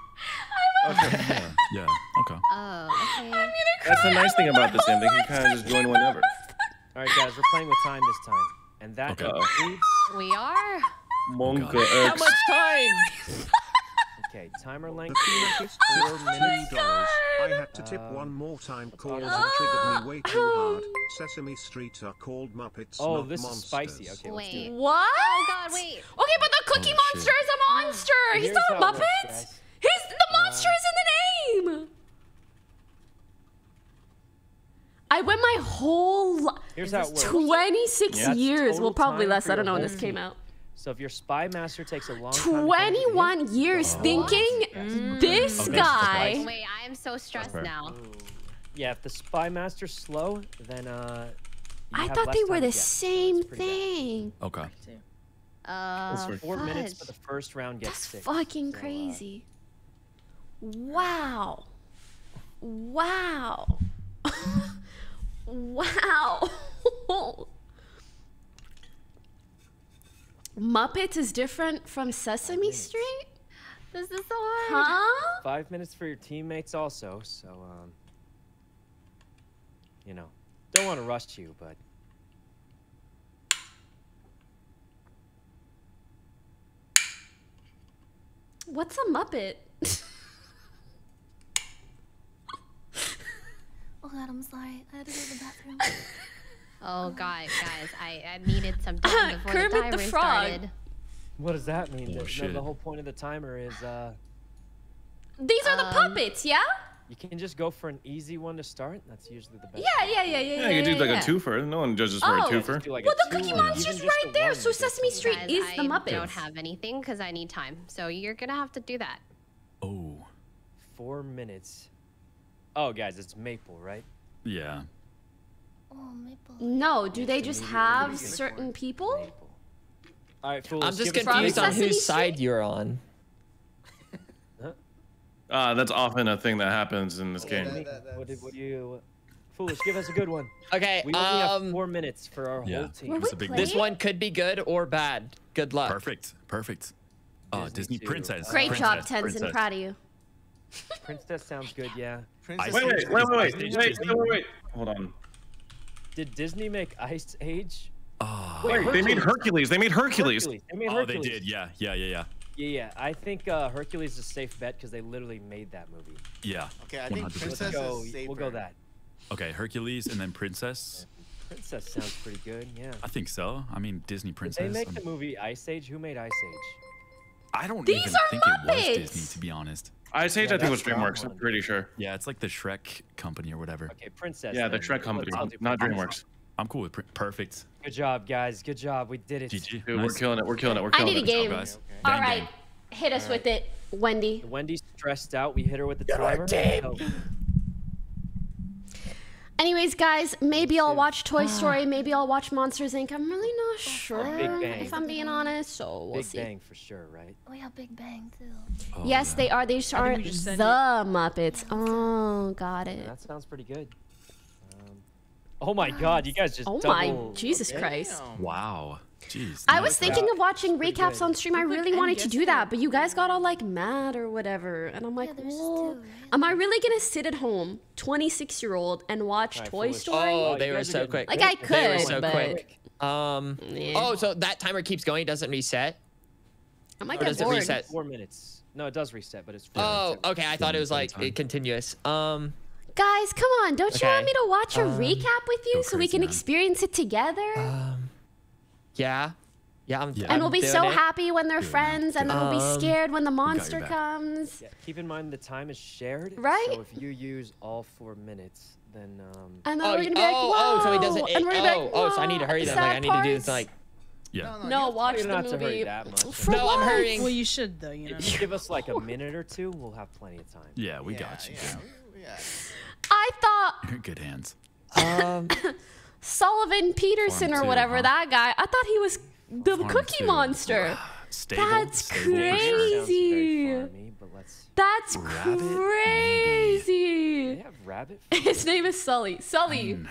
Yeah, yeah. Okay. Oh, okay. That's the nice thing about this game. They can kind of just join whenever. All right, guys, we're playing with time this time, and that Okay. includes. We are. Monka How much time? Okay, timer length is Oh four minutes. dollars. I had to tip Um, one more time. Calls Oh. have triggered me way too hard. Sesame Street are called Muppets, Oh, not this monsters. is spicy. Okay, let's do Wait. it. What? Oh God, wait. Okay, but the Cookie Oh, Monster shit. is a monster. He's not a how works, Muppet. He's the monster is in the name. I went my whole li- Here's how it works. 26 Yeah, years. Well, probably less. I don't know when this came out. So if your spy master takes a long time. to come to you- 21 years thinking this Okay, guy. Wait, I am so stressed Okay. now. Yeah, if the spy master's slow, then uh. you I have thought less they were the guess, so same it's bad. thing. Okay. Uh, Four minutes, but fudge. the first round gets That's six. fucking so, uh, crazy. Wow. Wow. wow. Muppets is different from Sesame Street? This is so hard. Huh? Five minutes for your teammates also, so um. You know, don't want to rush you, but What's a Muppet? Oh god, I'm sorry. I had to go to the bathroom. Oh God, guys, I, I needed some time before Kermit the the timer Frog. started. what does that mean? Oh, The- no, the whole point of the timer is uh, These are the Um, puppets, yeah? you can just go for an easy one to start. That's usually the best. Yeah, yeah, yeah, yeah. Yeah, you yeah, can do like yeah. a twofer. No one judges for Oh. a twofer. Do like Well, a the two Cookie or Monster's just right there, one so Sesame. Street Guys, is the I Muppets. don't have anything because I need time. So you're gonna have to do that. Oh. Four minutes. Oh, guys, it's maple, right? Yeah. Oh, maple. No, do they just have certain people? All right, fools. I'm just confused on whose side you're on. Uh, that's often a thing that happens in this Yeah, game. that- that- What did what do you? Foolish, give us a good one. Okay, We only have um, four minutes for our Yeah. whole team. Were It's we a big playing? this one could be good or bad. Good luck. Perfect. Perfect. Uh, Disney Disney too. princess. Great princess, job, Tenzin. princess. Proud of you. Princess sounds good, yeah. Princess Wait, wait, Peach wait, is wait, wait, Ice wait, Age wait, Disney. wait, wait. Hold on. Did Disney make Ice Age? Ah. Wait, they made Hercules. They made Hercules. They made Oh, they did. Yeah, yeah, yeah, yeah. Yeah, yeah. I think uh, Hercules is a safe bet because they literally made that movie. Yeah. Okay, I think 100%. Princess Let's go. is safer. We'll go that. Okay, Hercules and then Princess. Princess sounds pretty good. Yeah. I think so. I mean, Disney Did Princess. they make um, the movie Ice Age? Who made Ice Age? I don't These even are think it was Disney, to be honest. Ice Age, Yeah, I think it was that's that DreamWorks. I'm pretty sure. Yeah, it's like the Shrek company or whatever. Okay, Princess. Yeah, the then. Shrek company, Let's- I'll do not DreamWorks. I'm cool with pr- perfect. Good job, guys. Good job. We did it. GG. Dude, we're killing it. We're killing it. We're killing it. I killing need a it. game. guys. All Bang, right, bang. hit us with it, Wendy. Wendy's stressed out. We hit her with the timer. So, Anyways, guys, maybe I'll watch Toy Story. Maybe I'll watch Monsters Inc. I'm really not sure Big Bang. if I'm being honest. So we'll Big see. Bang for sure, right? Oh yeah, Big Bang too. Oh, yes, yeah. they are. They just I think we aren't just the it. Muppets. Oh, got it. That sounds pretty good. Um, oh my God, you guys just Oh my double- Jesus okay. Christ! Wow. Jeez. I was thinking of watching Pretty recaps on stream. I really wanted to do that, but you guys got all like mad or whatever, and I'm like, yeah, well, two, right? am I really gonna sit at home, 26 year old, and watch Alright, Toy foolish. Story? Oh, they were so quick. Like, I could. They were could, so but- quick. Um. Yeah. Oh, so that timer keeps going. It doesn't reset. I might or get does it reset? Four minutes. No, it does reset, but it's four Oh, minutes. okay. I thought it was like time. it continuous. Um. Guys, come on! Don't you want me to watch a Um, recap with you so we can man. experience it together? Um. Yeah. Yeah. I'm. Yeah. and I'm we'll be so it. happy when they're Do it, friends, and Do then we'll be Um, scared when the monster comes. Yeah, keep in mind the time is shared. Right? So if you use all four minutes, then um, And then Oh, we're gonna be like, oh, whoa! oh, so he doesn't. and we're gonna be oh, like, oh, so I need to hurry at then. Like I sad need to do this parts. like. Yeah. No, watch the don't have to hurry movie. that much. For No, I'm hurrying. Well, you should though. You know. If you give us like a minute or two, we'll have plenty of time. Yeah, we Yeah, got you. yeah, yeah. I thought You're good hands. Um. Sullivan Peterson Farm or whatever huh? that guy. I thought he was the Farm Cookie two. Monster. Stable. That's stable for sure. Sounds very Crazy. farmy. That's Rabbit, crazy. rabbit? His name is Sully. Sully. Mm,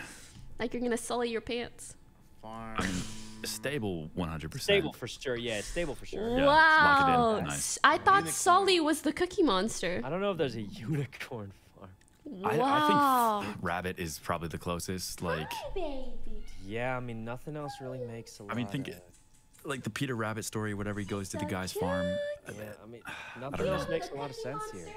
Like you're gonna sully your pants. Farm. Stable 100%. Stable for sure. Yeah, stable for sure. Yeah, lock it in. wow. Nice. I thought Unicorn. Sully was the Cookie Monster. I don't know if there's a unicorn farm. I, wow. I think Rabbit is probably the closest. Like, baby. Yeah, I mean nothing else really makes a lot. I mean, think of, like the Peter Rabbit story, whatever he goes to the guy's farm. Yeah, I mean nothing else makes a lot of sense here.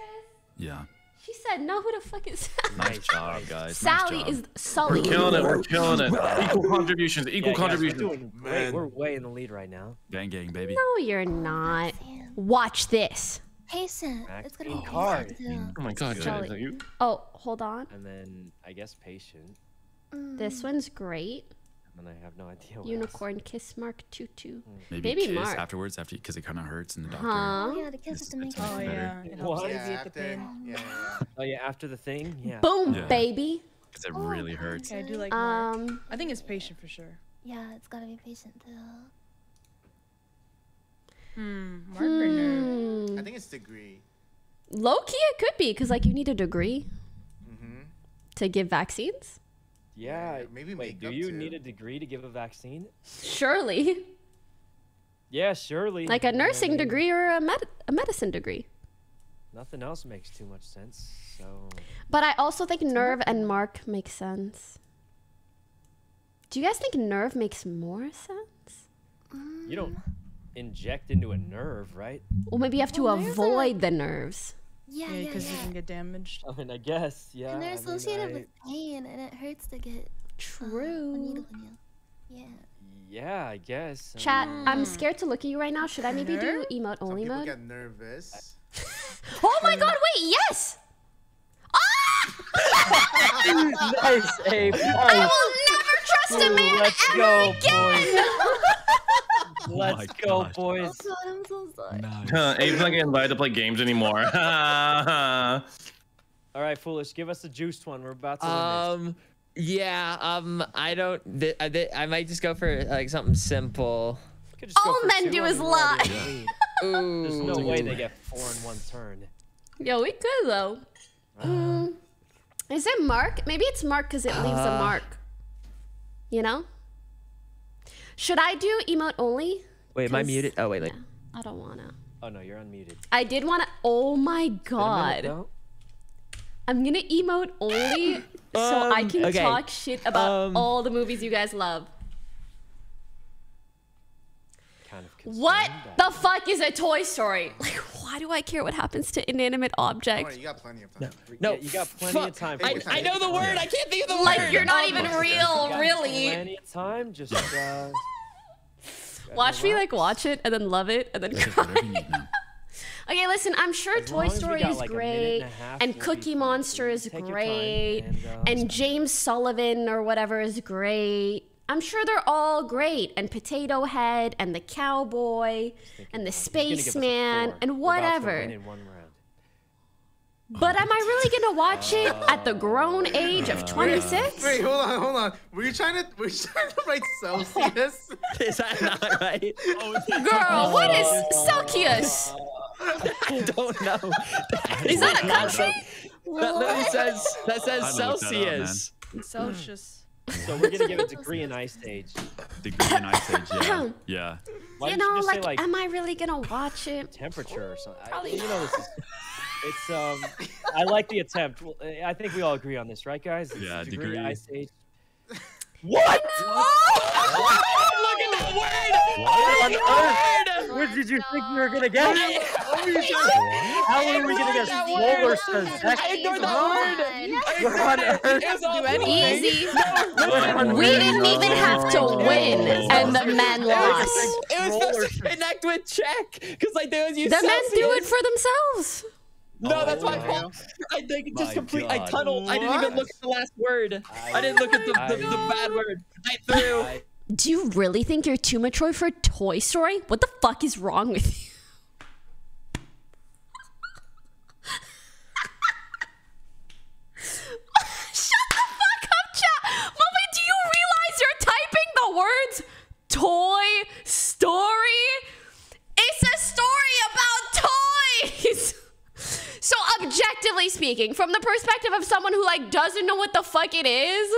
Yeah. She said, "No, who the fuck is Sally?" Nice job, guys. Sally nice job. is Sully. We're killing it. We're killing it. Equal contributions. Equal Yeah, guys, we're contributions. doing great. Man. We're way in the lead right now. Gang gang, baby. No, you're not. Watch this. Patient. It's gonna be hard. card. Oh my god, Jen, is that you? Oh, hold on. And then I guess patient. This one's great. And then I have no idea. What else. Unicorn kiss mark tutu. Maybe, Baby kiss Mark. afterwards, after because it kind of hurts in the doctor. Huh? Oh yeah, the kiss is to make it. Oh better. yeah. It What? alleviate Yeah, after. Yeah, yeah. Oh yeah, after the thing. Yeah. Boom, Yeah. baby. Because it really hurts. Okay, I do like Mark. Um, I think it's patient for sure. Yeah, it's gotta be patient too. Hmm. Mark hmm. I degree. Low key, it could be because like you need a degree Mm-hmm. to give vaccines. Yeah. maybe Wait, do you too. need a degree to give a vaccine? Surely, Yeah, surely. like a nursing mean, degree or a med- a medicine degree. Nothing else makes too much sense. So But I also think nerve and mark make sense. Do you guys think nerve makes more sense? you don't inject into a nerve, right? Well, maybe you have to Well, nerves are avoid the nerves. Yeah, Yeah, yeah, because you can get damaged. I mean, I guess. Yeah. And they're I mean, associated I- with pain, and it hurts to get uh, a True. needle in you. Yeah. Yeah, I guess. Chat, mean, I'm scared to look at you right now. Should I maybe do Nerve? emote Some only people mode? get nervous. Oh my god, wait, yes! Ah! nice, Abe. I will never trust a man Let's ever go, again! Let's go, gosh. boys. Oh god, I'm so sorry. Nice. Uh, Abe's not getting invited to play games anymore. All right, foolish. Give us the juiced one. We're about to win. Um, yeah. Um, I don't. Th- I, th- I might just go for like something simple. Just all men do is mean, we're already lie. in the lead. Ooh. There's no way they get four in one turn. Yo, we could though. Mm. Is it Mark? Maybe it's Mark because it leaves a Uh. mark. You know? Should I do emote only? Wait, am I muted? Oh wait, wait. I don't wanna. Oh no, you're unmuted. I did wanna. Oh my Wait a minute, god. I'm gonna emote only so I Um, can okay. talk shit about Um, all the movies you guys love. Kind of concerned What that- the fuck is a Toy Story? Like, why do I care what happens to inanimate Don't worry, objects? you got plenty of time. No, Yeah, you got plenty fuck. of time. I, I know the word. I can't think of the word. Like, you're not even You real, got really. Plenty of time. Just uh, Watch me like watch it and then love it and then cry. whatever you need, man. Okay, listen, I'm sure As Toy Story got, is like, great, and half, and we'll Cookie. Monster is Take your time, great, and, uh, and James Sullivan or whatever is great. I'm sure they're all great, and Potato Head, and the Cowboy, and the He's gonna give us a Spaceman, and We're about to whatever. in one round. But am I really gonna watch it at the grown oh. age of 26? Wait, hold on, hold on. Were you trying to? Were you trying to write Celsius? Is that not right? Girl, what is Celsius? I don't know. Is that a country? That literally says that says I that up. Celsius. Celsius. So we're gonna give it degree in Ice Age. Degree in Ice Age, yeah. Yeah. Why You know, just like, say, like am I really gonna watch it? temperature or something? I, you know, this is. It's um. I like the attempt. Well, I think we all agree on this, right, guys? It's Yeah, degree, degree. Ice Age. What? Oh, look at that word! What on Look earth? Word! What did you think you were gonna get? How I are we gonna get ignored Roller that says word. I ignored that word. I What on ignored earth? It was all Do anything. Easy. We didn't even have to win, and the men lost. It was supposed to connect with check, because like they was use The men do it for themselves. No, that's my Oh, fault. I think it just My complete. I God. tunneled. I didn't even look at the last word. I didn't look at the, the, the bad word. I threw. I- Do you really think you're too mature for Toy Story? What the fuck is wrong with you? Shut the fuck up, chat. Mommy, do you realize you're typing the words Toy Story? It's a story about toys. So objectively speaking, from the perspective of someone who like doesn't know what the fuck it is,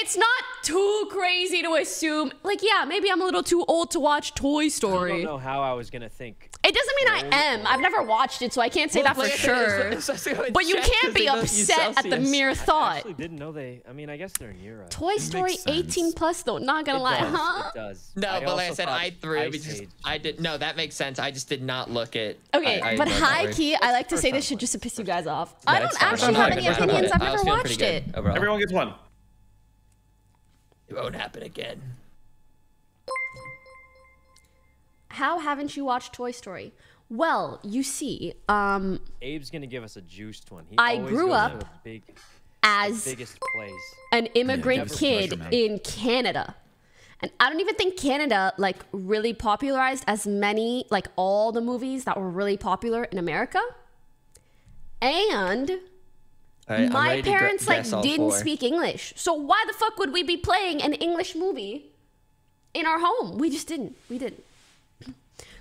it's it's not too crazy to assume. Like, yeah, maybe I'm a little too old to watch Toy Story. I don't know how I was gonna think. It doesn't mean I am. I've never watched it, so I can't say that for sure. it's- it's- it's- But you can't be they don't use upset at the Celsius. mere I thought. actually didn't know they. I mean, I guess they're in Europe. Toy Story 18 plus, though. Not gonna it lie, does, huh? It does. No, but like I said, I threw Ice because Age. I did. No, that makes sense. I just did not look at. Okay, I, I but ignored that high key, I like to say this shit one. just to piss you guys off. I don't actually have any opinions. I've never watched it. Everyone gets one. It won't happen again. How haven't you watched Toy Story? Well, you see, um, Abe's gonna give us a juiced one. He I grew up big, as biggest plays. an immigrant never kid in Canada. And I don't even think Canada like really popularized as many like all the movies that were really popular in America. And All right, my ready to gu- parents like didn't four. speak English. So why the fuck would we be playing an English movie in our home? We just didn't. We didn't.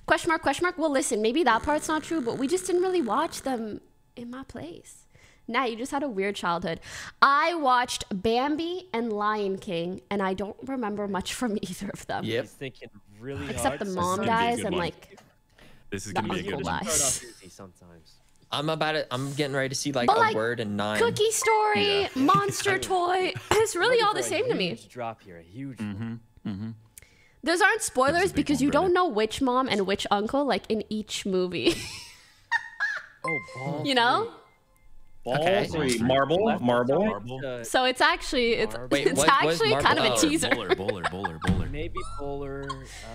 Question mark, question mark. Well, listen, maybe that part's not true, but we just didn't really watch them in my place. Nah, you just had a weird childhood. I watched Bambi and Lion King, and I don't remember much from either of them. Yep. He's thinking really Except hard. the mom gonna be a dies and one. like This is gonna be a good one. life. Start off easy sometimes. I'm about it. I'm getting ready to see like But, a like, word and nine. Cookie Story, Yeah. Monster Toy. It's really all the same to me. huge Drop here, a huge. Mm-hmm. one. Those aren't spoilers because you don't know which mom and which uncle like in each movie. Oh, ball. you know? Ball Okay. three. Marble. Marble. Marble. So it's actually it's, Wait, it's what actually kind of a teaser. Bowler, bowler, bowler, bowler. Maybe bowler.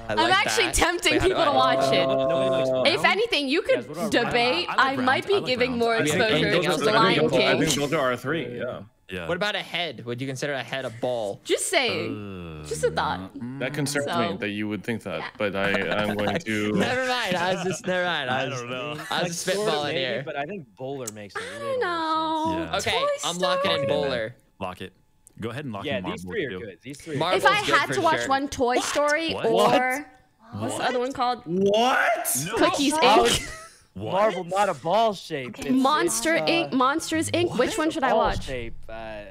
I Uh, like I'm actually that. tempting Wait, people to watch it. Uh, If anything, you could what debate. round? I I might be I like giving rounds. more I mean, exposure to else The that I Lion think, those- I King. think those are our three. Yeah. Yeah. What about a head? Would you consider a head a ball? Just saying. Just a thought. That concerns So- me that you would think that, but I I'm going to. Never mind. I was just never mind. I, I was, don't know. I was like, just sort of spitballing maybe, here. But I think bowler makes a I little more know. Yeah. Okay, Toy I'm locking Story. in bowler. Lock it. Go ahead and lock. Yeah, in these three are too. good. These three. Are Marble- If I had to watch sure. one Toy Story What? or what's the other one called? What? Cookies I Inc. was- Marble, not a ball shape. It's- Monster it's, uh, Inc. Monsters Inc. Which one should I ball watch? Shape, uh,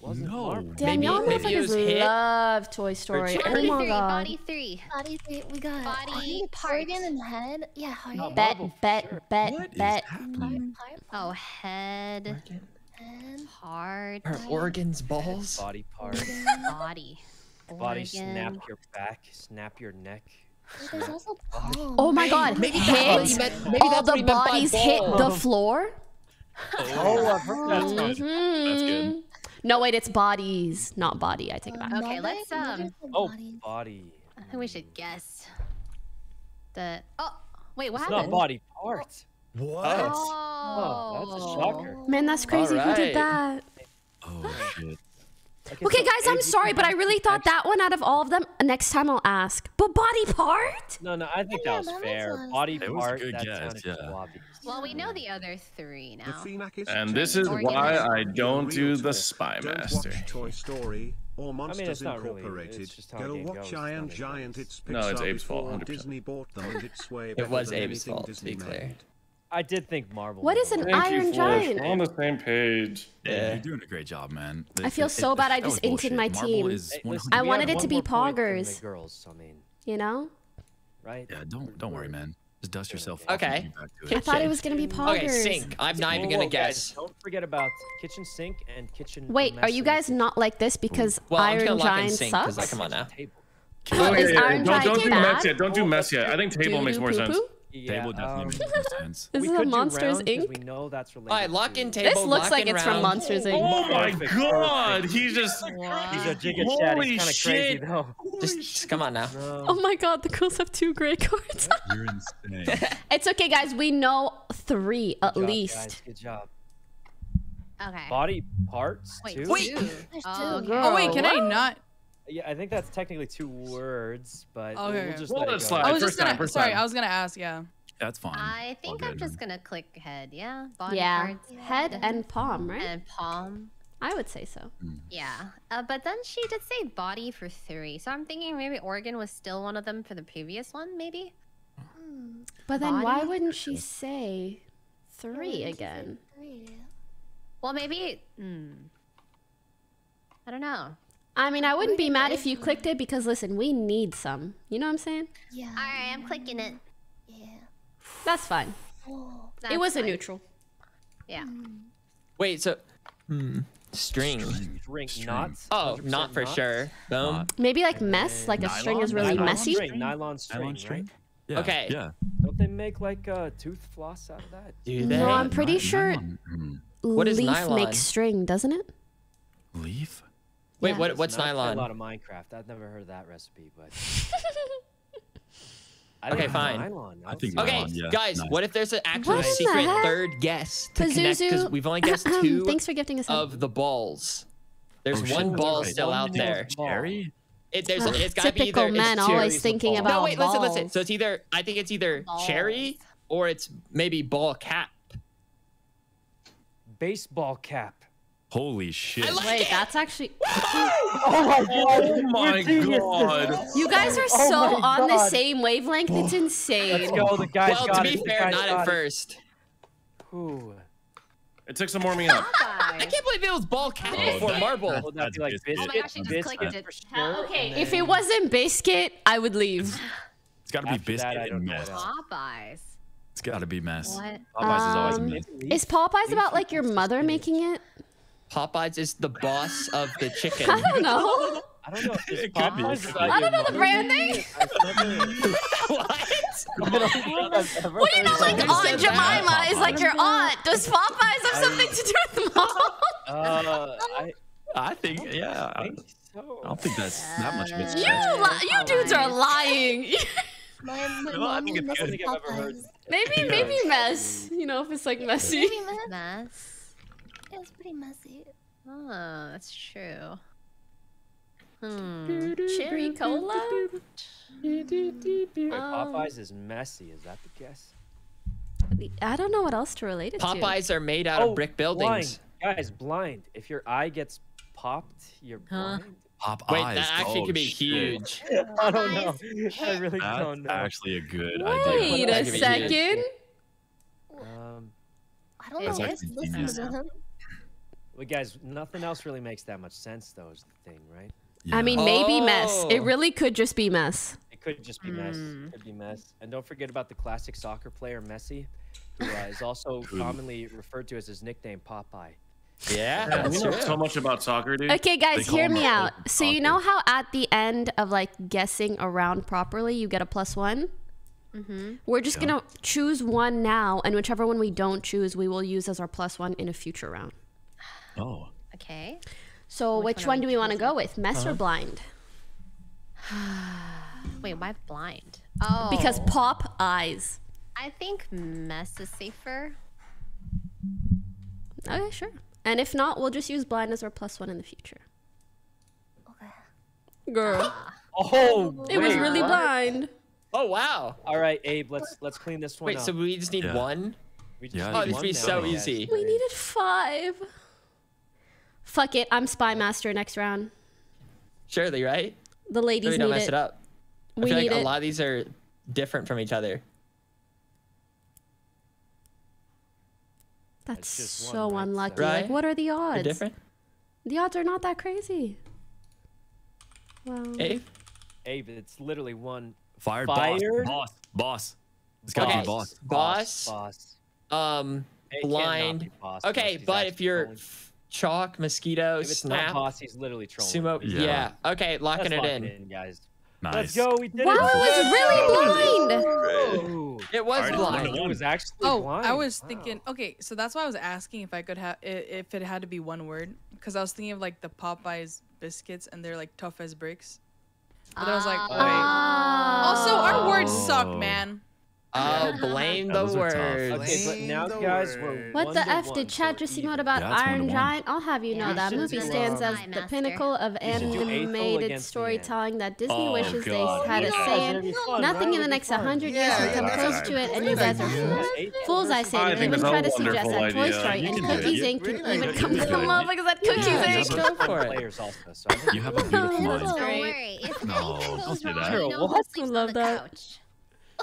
wasn't No. marble. Damn, y'all maybe it was motherfuckers love Toy Story. Richard. Oh Body my three, god. body three. Body three. We got Body heart, part. organ and head. Yeah, heart. Not Bet, bet, sure. bet, What is bet. happening? Heart, Oh, head, head, heart, Her organs, balls. Body parts. body. Body snap your back, snap your neck. There's also palm. Oh my god. Maybe that's what he Hit. meant- maybe All the he meant by bodies hit the floor. Oh, I've heard that's not That's good. Mhm. No, wait, it's bodies, not body. I take it back. Okay, Mother- let's, um, Oh, body. body. I think we should guess. The oh wait, what It's happened? not body parts. What? Oh, that's a shocker. Oh. Man, that's crazy. Who did that? Oh shit. Okay, so guys, I'm sorry, but I really to thought that one out of all of them. Next time I'll ask. But body part? No, no, I think Yeah, that was that fair. sense. Body It was a good that guess, yeah. too obvious. Well, we know the other three now. Phoenix And this is why I don't do the Spy Master. Toy Story or Monsters it's not really, Incorporated. it's just Go watch Iron Giant. anything It's No, it's Pixar Abe's fault, before 100%. Disney bought them, and it's way It was than Abe's anything fault, to be clear. Made. I did think Marvel. What is was is an better. Thank Iron you, Giant? We're on the same page. Yeah, Yeah. you're doing a great job, man. I feel it- so it- bad I just was inted my Marble team. is Hey, 100 listen, I wanted it to be more point from the poggers. Girls, I mean, You know? right? Yeah, don't don't worry, man. Just dust yourself Okay. off. Okay. get back to I thought it was gonna be poggers. Okay, sink. I'm not even gonna whoa, guys, guess. don't forget about kitchen sink and kitchen. Wait, are you guys not like this because Well, Iron gonna lock in Giant sink, 'cause, sucks? like, come on now. Table. Oh, Is yeah, yeah, Iron Don't, don't do mess yet. Don't do mess yet. I think table makes more sense. Doo-doo-poo-poo? Yeah, Table definitely um, makes more sense. This we is a Monsters round 'cause Inc. We know that's related. All right, lock in table. This looks like in it's from. Monsters Inc. Oh my Perfect, god, he's just. He's a giga Holy chat. He's kind of crazy shit. though. Just, just come on now. No. Oh my god, the girls have two gray cards. You're insane. it's okay, guys. We know three at Good job, least. guys, Good job. Okay. Body parts Wait, too. two. There's Oh, two. okay. Oh wait, can I not? Yeah, I think that's technically two words, but Okay, we'll okay. just We'll let let it it go. slide. I was first just gonna. time, sorry, time. I was gonna ask. Yeah. That's fine. I All think I'm just gonna click head. Yeah. Body Yeah, parts. head and palm, right? and palm. I would say so. Yeah. Uh, but then she did say body for three, so I'm thinking maybe organ was still one of them for the previous one, maybe. But then why wouldn't she say three again? Three. Well, maybe. Hmm. I don't know. I mean, I wouldn't be mad if you clicked it because listen, we need some. You know what I'm saying? Yeah. All right, I'm clicking it. Yeah. That's fine. Oh. That's it was a neutral. Yeah. Wait, so hmm, string. Drink String. not. Oh, not for not. sure. Boom. Not. Maybe like mess, like a string is really Nylon messy. String, nylon string. Nylon right? string? Yeah. Okay. Yeah. Don't they make like uh, tooth floss out of that? Do they? No, I'm pretty Ny- sure nylon. Hmm. What is leaf nylon? makes string, doesn't it? Leaf? Wait, Yeah. what? What's not- nylon? A lot of Minecraft. I've never heard of that recipe, but. I Okay, think fine. Nylon. I think Okay, Nylon, yeah, guys, nice. what if there's an actual What secret third guess to connect? Because we've only guessed two Thanks for gifting us. a- of the balls. There's Oh, shit, one that's ball right. still out there. ball. Cherry? It, there's, Ugh, it's gotta be typical either. men always cherries or thinking balls. about No, wait, listen, listen. So it's either I think it's either cherry or it's maybe ball cap. Baseball cap. Holy shit. Wait, that's actually. Oh my god. You guys are Oh so my on the same wavelength. It's insane. Let's go. The guys well, got to be the fair, not at it. first. Ooh. It took some warming up. I can't believe it was ball cap Oh, before that- marble. Would that That's like biscuit. biscuit? Oh my gosh, you just biscuit clicked it. sure, Okay, and if it wasn't biscuit, I would leave. It's gotta be After that, biscuit I don't and know mess. what else. Popeyes. It's gotta be mess. What? Popeyes is always Um, mess. Is Popeyes about like your mother making it? Popeyes is the boss of the chicken. I don't know. I don't know. If It could be. I don't know the mother branding. making it. I've never- what? I don't think I've ever What do you know? Like Aunt that? Jemima is like your aunt. Does Popeyes have something to do with mom? Uh, I I think, yeah. I, think so. I don't think that's that much of a You, li- you dudes are lying. My, my No, I think it's good. I think I've ever heard- Popeyes. maybe, maybe mess. You know, if it's like messy. Maybe mess. Mess. It was pretty messy. Oh, that's true. Hmm. Cherry cola. Wait, Um, Popeyes is messy. Is that the guess? I don't know what else to relate it to. Popeyes are made out of brick buildings. Blind. Guys, blind. If your eye gets popped, you're Huh? blind. Pop Wait, eyes. that actually oh, could be shit. huge. I don't know. I really That's don't know. actually a good Wait idea. That a second. Um, I don't know. actually Let's listen to them. Well, guys, nothing else really makes that much sense, though. Is the thing, right? I mean, maybe mess. It Oh. really could just be mess. It could just be mess. Hmm. Could be mess. And don't forget about the classic soccer player Messi, who uh, is also commonly referred to as his nickname Popeye. Yeah, Yeah, we know so much about soccer, dude. Okay, guys, hear me out. open So you know how at the end of like guessing around properly, you get a plus one. Mm-hmm. We're just Yeah. gonna choose one now, and whichever one we don't choose, we will use as our plus one in a future round. Oh. Okay. So Which which, one one do we want to go with, mess Uh-huh. or blind? Wait, why blind? Oh. Because pop eyes. I think mess is safer. Okay, sure. And if not, we'll just use blind as our plus one in the future. Okay. Girl, Oh, it was really what? blind. Oh wow. All right, Abe. Let's let's clean this one Wait, up. so we just need Yeah. one? We just Yeah, need Oh, this one would be so guys. easy. We needed five. Fuck it, I'm spy master next round. Surely, right? The So ladies we don't need mess it. it up. I We feel need like it. a lot of these are different from each other. That's just so unlucky. Right? Like, what are the They're odds? different. The odds are not that crazy. Wow. Abe? Abe, it's literally one. Fired, Fired? boss. Boss. Boss. It's gotta Okay. be boss. Boss. Boss. Um, It blind. boss, Okay, but if you're trolling. f- chalk, mosquito, if it's snap, not boss, he's literally trolling. sumo, Yeah. yeah. Okay, locking Let's it lock in. guys. Nice. Let's go. We did Wow, it. it was really blind. Ooh. It was Alright, blind. It was actually Oh, blind. I was Wow. thinking. Okay, so that's why I was asking if I could have if it had to be one word, because I was thinking of like the Popeyes biscuits, and they're like tough as bricks. But I was like, Ah. wait. Also, our words suck, Oh. man. Oh, blame Yeah, the those are tough. words. Okay, but Blame now, the guys, word. we're What one the to F one, did so Chat we're just email even. about Yeah, it's one Iron to one. Giant? I'll have you know Yeah, that you should movie do, stands as Spy the Master. pinnacle of should do Eiffel animated against the storytelling that Disney Oh, wishes they God. had a Yeah, say it'd in. be fun, Nothing right? in the It'd be next fun. 100 Yeah, years can yeah, come that's close alright. to it, and Great you guys are idea. fools. Eiffel. Fools, I say. I Don't think even it's a try to suggest wonderful that Toy idea. Story You and can do it. Cookies You- Inc. can Great even idea. come You to can do it. motherfuckers at Cookies Yeah, Inc. just go for it. Players also, so I You have a beautiful That's mind. Don't great. worry. If No, anything don't goes say wrong, that. you know What? who sleeps Love on the that.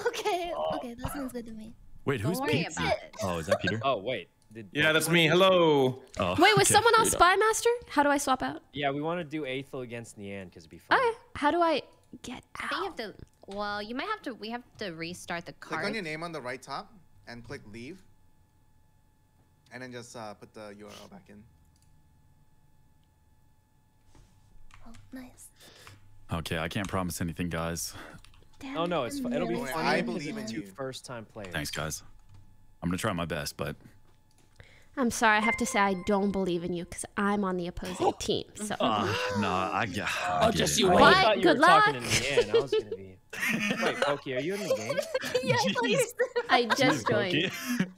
Couch. Okay. Okay, that sounds good to me. Wait, Don't who's worry Pete? Oh, is that Peter? Oh wait, did Yeah, that's me. Hello. Oh, Wait, was okay. someone else Spy Master? How do I swap out? Yeah, we want to do Aethel against Nian because it'd be fun. Okay. How do I get out? I think you have to. Well, you might have to. We have to restart the card. Click card. on your name on the right top and click leave. And then just uh, put the URL back in. Oh, nice. Okay, I can't promise anything, guys. Oh no, it's fu- it'll be Don't fun. I believe it's in you. first-time players. Thanks, guys. I'm gonna try my best, but I'm sorry, I have to say I don't believe in you because I'm on the opposing team. So uh, no, I get. I Oh, just it. you I I wait. What? you Good were talking to luck. Nian. I was gonna be. Wait, Pokey, are you in the game? yeah, please. I just joined.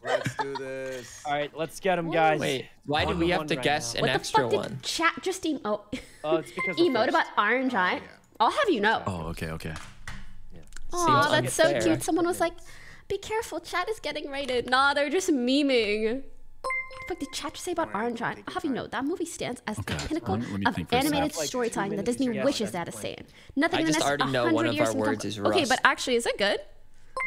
Let's do this. All right, let's get them, guys. Wait, why do we have to right guess now. an What the extra fuck did one? chat just emo- Oh, it's because emote first. about Iron Giant? yeah. I'll have you know. Oh, okay, okay. Aw, that's so unfair. cute. Someone was like, "Be careful, chat is getting rated." Nah, they're just memeing. What the fuck did chat just say about Alright, Iron Giant? take I'll have you time. know that movie stands as oh, Okay, the pinnacle let me- of think for a second. animated Have, like, storytelling that Disney guess wishes at that this is point. saying. Nothing I in the just next already know one 100 of years our can words come- is Okay, but actually, is it good?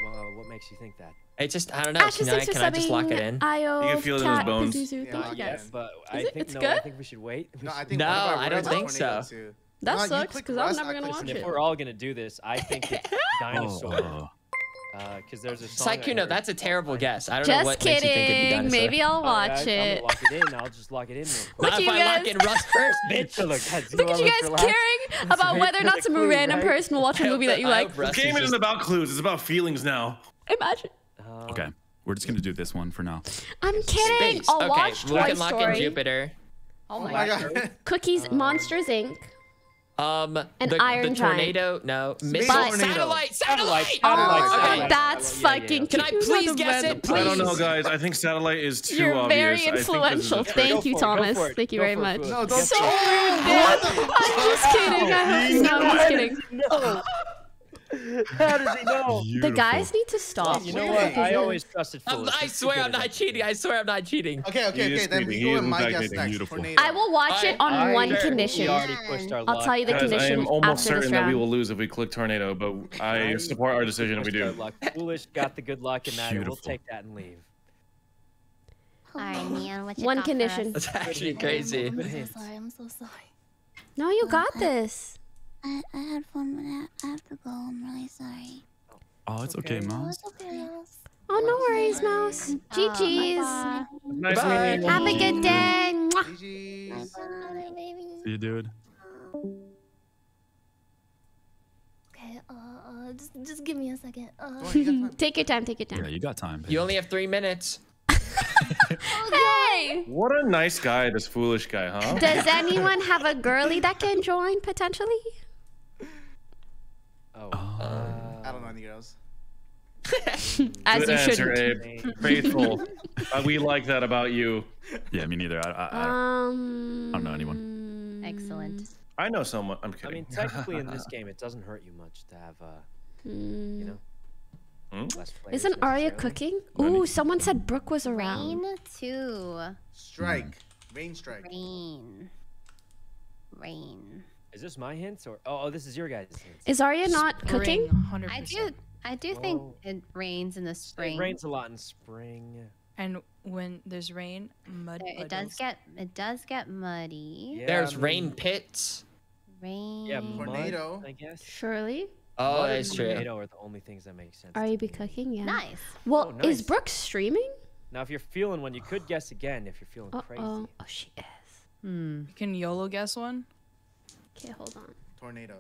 Whoa, what makes you think that? I just I don't know. Ashes, Can I thanks for can I just lock it in? Io, You can feel it in his bones. Yeah, thank you guys. in. But I think it's no. good? I think we should wait. We No, I think No, one of our I don't think tornado, so. Too. That No, you sucks, because I'm never gonna click watch And if it. we're all gonna do this, I think it's dinosaur. Oh, Because there's a song. I Sykkuno, heard that's a terrible guess. I don't know Just what makes you think it'd be kidding. dinosaur. Maybe I'll All right, watch I'm it. gonna lock it in. I'll just lock it in. Real quick. Look Not at if you I lock guys. in Rust first, bitch. Look, Look at you zero guys for last. caring about whether or not some clue, random right? person will watch a I hope movie that you like. hope This game is isn't just- about clues. It's about feelings now. Imagine. Um, okay. We're just gonna do this one for now. I'm kidding. Space. I'll okay, watch we Toy can lock in Jupiter. Oh Oh my my god. god. Cookies, Monsters Inc. Um, An the, Iron the Giant. tornado. No, Space missile. tornado. Satellite. Satellite. Satellite, Oh, satellite, okay. that's Yeah, yeah, yeah. fucking. Can I please What a guess it, please? I don't know, guys. I think satellite is too You're obvious. very I think this is a influential. Thank Go you, for it, go Thomas. it, Thank you very much. No, don't So rude. I'm just kidding. I hope no, I'm just kidding. No. How does he know? The guys need to stop. You know what? I always trusted I'm- Foolish. I swear I'm not cheating. I swear I'm not cheating. Okay, okay, okay. Then we go He in my guess next. Beautiful. I will watch it on I- one Sure. condition. We already pushed our I'll tell you the Guys, I am almost certain that we will lose if we click tornado, but I support our decision if we Pushed our do. luck. Foolish got the good luck in that, and we'll take that and leave. Alright, Nian, what you One got for condition. us? That's actually crazy. I'm so sorry. I'm so sorry. No, you um, got this. I, I had fun, but I, I have to go. I'm really sorry. Oh, it's okay, Okay. Oh, Mouse. it's okay, Mouse. Oh, no worries, Mouse. GG's. Bye. Nice Bye. meeting. Have a good day. GG's. Bye, baby. See you, dude. Okay, uh, uh, just, just give me a second. Uh, Don't you time. Take your time. Take your Yeah, time. you got time. You only have three minutes. Hey. What a nice guy, this foolish guy, huh? Does anyone have a girly that can join potentially? Oh. I don't know any girls. As Good you answer, shouldn't. Abe. Faithful. Uh, we like that about you. Yeah, me neither. I, I, I, Um. I don't know anyone. Excellent. I know someone. I'm kidding. I mean, technically in this game, it doesn't hurt you much to have, uh, you know, Hmm? Isn't Arya cooking? Ready? Ooh, someone said Brooke was around. Rain two. Strike. Rain strike. Rain. Rain. Is this my hints or? Oh, oh this is your guys' hints. Is Arya not cooking? 100%. I do. I do think Whoa. it rains in the spring. It rains a lot in spring. And when there's rain, mud There- it does get. It does get muddy. Yeah, There's I rain pits. Rain. Yeah, mud, I guess. Surely. Oh, Mud and that's true. Tornado are the only things that make sense. Are you be cooking? Yeah. Nice. Well, Oh, is nice. Brooke streaming? Now, if you're feeling one, you could guess again if you're feeling Uh crazy. oh. Oh, she is. Hmm. You can YOLO guess one. Okay, hold on. Tornado.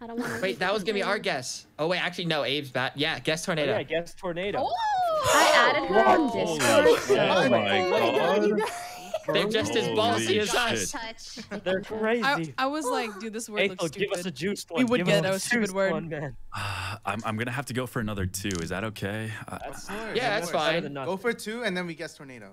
I don't want to. Wait, that was gonna be our guess. Oh wait, actually no, Abe's bat. Yeah, guess Oh, tornado. yeah, guess tornado. I added her on Whoa. Discord. so- Oh my god. They're just as ballsy as us. Touch. They're crazy. I, I was like, dude, this word looks Aethel, stupid. give us a juiced We would give get us a stupid word. One, man. I'm, I'm gonna have to go for another two. Is that okay? Uh, That's, Of course, Yeah, of that's course. fine. Go for two and then we guess tornado.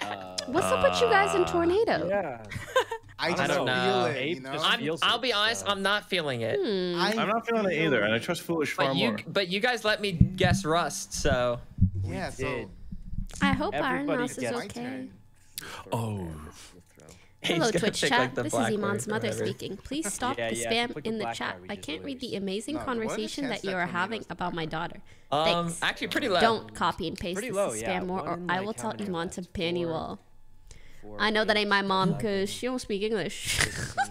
Uh, What's up with you guys in Uh, tornado? yeah. I I don't feel know. it, Abe you know? I'm, feels I'll be honest, so- I'm not feeling it. Hmm. I I'm not feeling it either, and I trust foolish far you, more. but you guys let me guess Rust, so Yeah, so did. I hope Iron Mouse is okay. Oh. We'll throw. He's Hello, Twitch chat. like, this is black Imane's mother speaking. Please stop Yeah, the yeah, spam click in the chat. bar, I can't read the amazing No, what are the conversation that you are having about my daughter. Um, Thanks. actually pretty low. Don't copy and paste Pretty this low, to yeah. spam more, or I will tell many Iman to lines? ban you all. Four, I know that ain't my mom because she don't speak English. 16,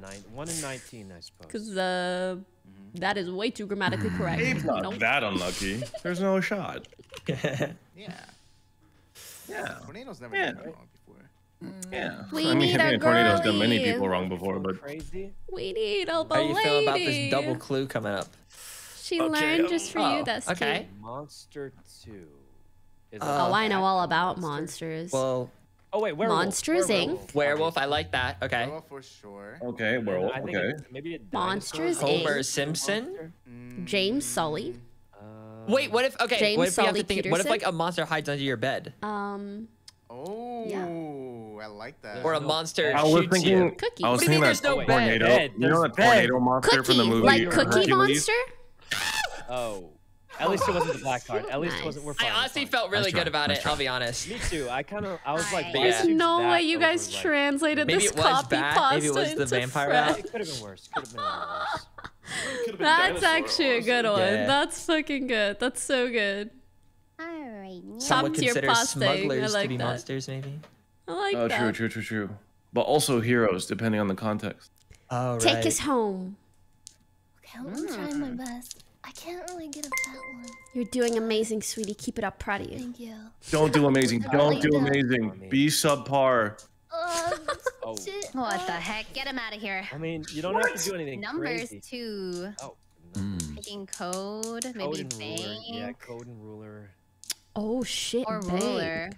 nine, one in nineteen, I suppose. Because uh, that is way too grammatically correct. Abe's not Nope. that unlucky. There's no shot. Yeah. Yeah. Tornadoes never Yeah. done me wrong before. Yeah. We I mean, need I a mean, Tornado's done many girlie. people wrong before, but crazy. We need a lady. How do you feel about this double clue coming up? She Okay, learned just for oh, you. That's okay. Monster two. Is Uh, Oh, I know all about monster. monsters. Well, Oh wait, werewolf. Monsters, Inc. werewolf. werewolf, I like that. Okay. Werewolf for sure. okay, And werewolf. I think Okay. it's maybe a Monsters, dinosaur Inc. Homer Simpson. monster. Mm, James Sully. Uh, Wait, what if okay? James what if we have to think? What if Peterson? like a monster hides under your bed, Um, Oh, Yeah. I like that. or a monster I was shoots thinking. you? Cookie. I was What do thinking mean that there's no wait, bed? tornado. Bed, You know there's that tornado monster cookie, from the movie like Cookie Monster. Oh, at least it wasn't the black card. At least it wasn't. We're fine. I honestly fine. felt really good about nice it. try. I'll be honest. Me too. I kind of. I was like, There's no way you guys like- translated Maybe this copy bad, pasta maybe it was the vampire French. route. It could have been worse. Could have been a lot worse. That's actually a good one. Yeah. That's fucking good. That's so good. Alright. yeah. Some would Top tier consider pasting. I smugglers like to be that. monsters, maybe. I like Oh, that. true, true, true, true. But also heroes, depending on the context. Oh, Take us home. Okay, I'm, I'm trying my best. I can't really get a fat one. You're doing amazing, sweetie. Keep it up. Proud of you. Thank you. Don't do amazing. Don't do amazing. Be subpar. Uh, Oh. shit. What the uh, heck? Get him out of here. I mean, you don't have to do anything Numbers crazy. too. Oh. Mm. Picking code, Code maybe and ruler. Yeah, code and ruler. Oh shit. or bank. ruler.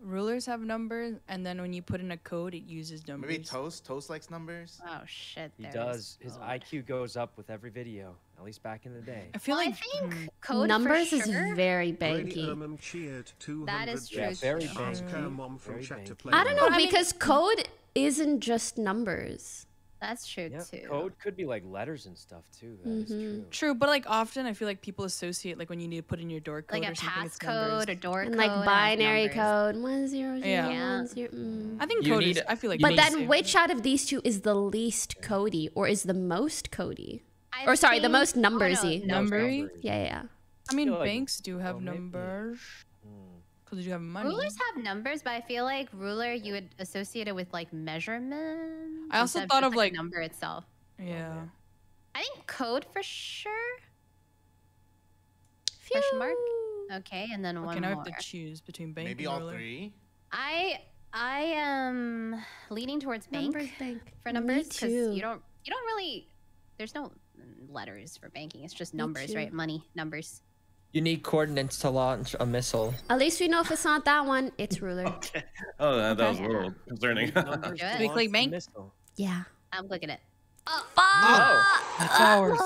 Rulers have numbers, and then when you put in a code, it uses numbers. Maybe Toast. Toast likes numbers. Oh shit. He does. is His code. IQ goes up with every video. At least back in the day. I feel Well, like I think hmm, code Numbers for is very Brady banky. Erman cheered 200 That is true. Yeah, very too. Banky. her mom from Very chat to banky. play. I don't know But I mean- because code isn't just numbers. That's true Yeah, too. code could be like letters and stuff too. That is Mhm. true. true, but like often I feel like people associate like when you need to put in your door code Like a or something. it's passcode numbers. or door And code. like binary numbers. code. One zero zero Yeah. one zero. Mm. I think You code need- is. I feel like. But need- code is then, which out of these two is the least Cody, or is the most Cody? I Or sorry, the most oh, numbersy. no. Numbery? Numbers. Yeah, yeah. yeah. I mean, feel banks do have oh, numbers Hmm. because you have money. Rulers have numbers, but I feel like ruler you would associate it with like measurement. I also thought just, of, like- a number itself. yeah. I think code for sure. Question mark? Okay, and then Okay, one now I more. have to choose between bank Maybe and all ruler. three. I I am leaning towards bank Numbers bank. for numbers because you don't you don't really there's no letters for banking. It's just numbers, right? Money, numbers. You need coordinates to launch a missile. At least we know if it's not that one, it's ruler. okay. Oh, that, that was a little concerning. Numbers Good. We click bank? Yeah. I'm clicking it. Oh, That's ours.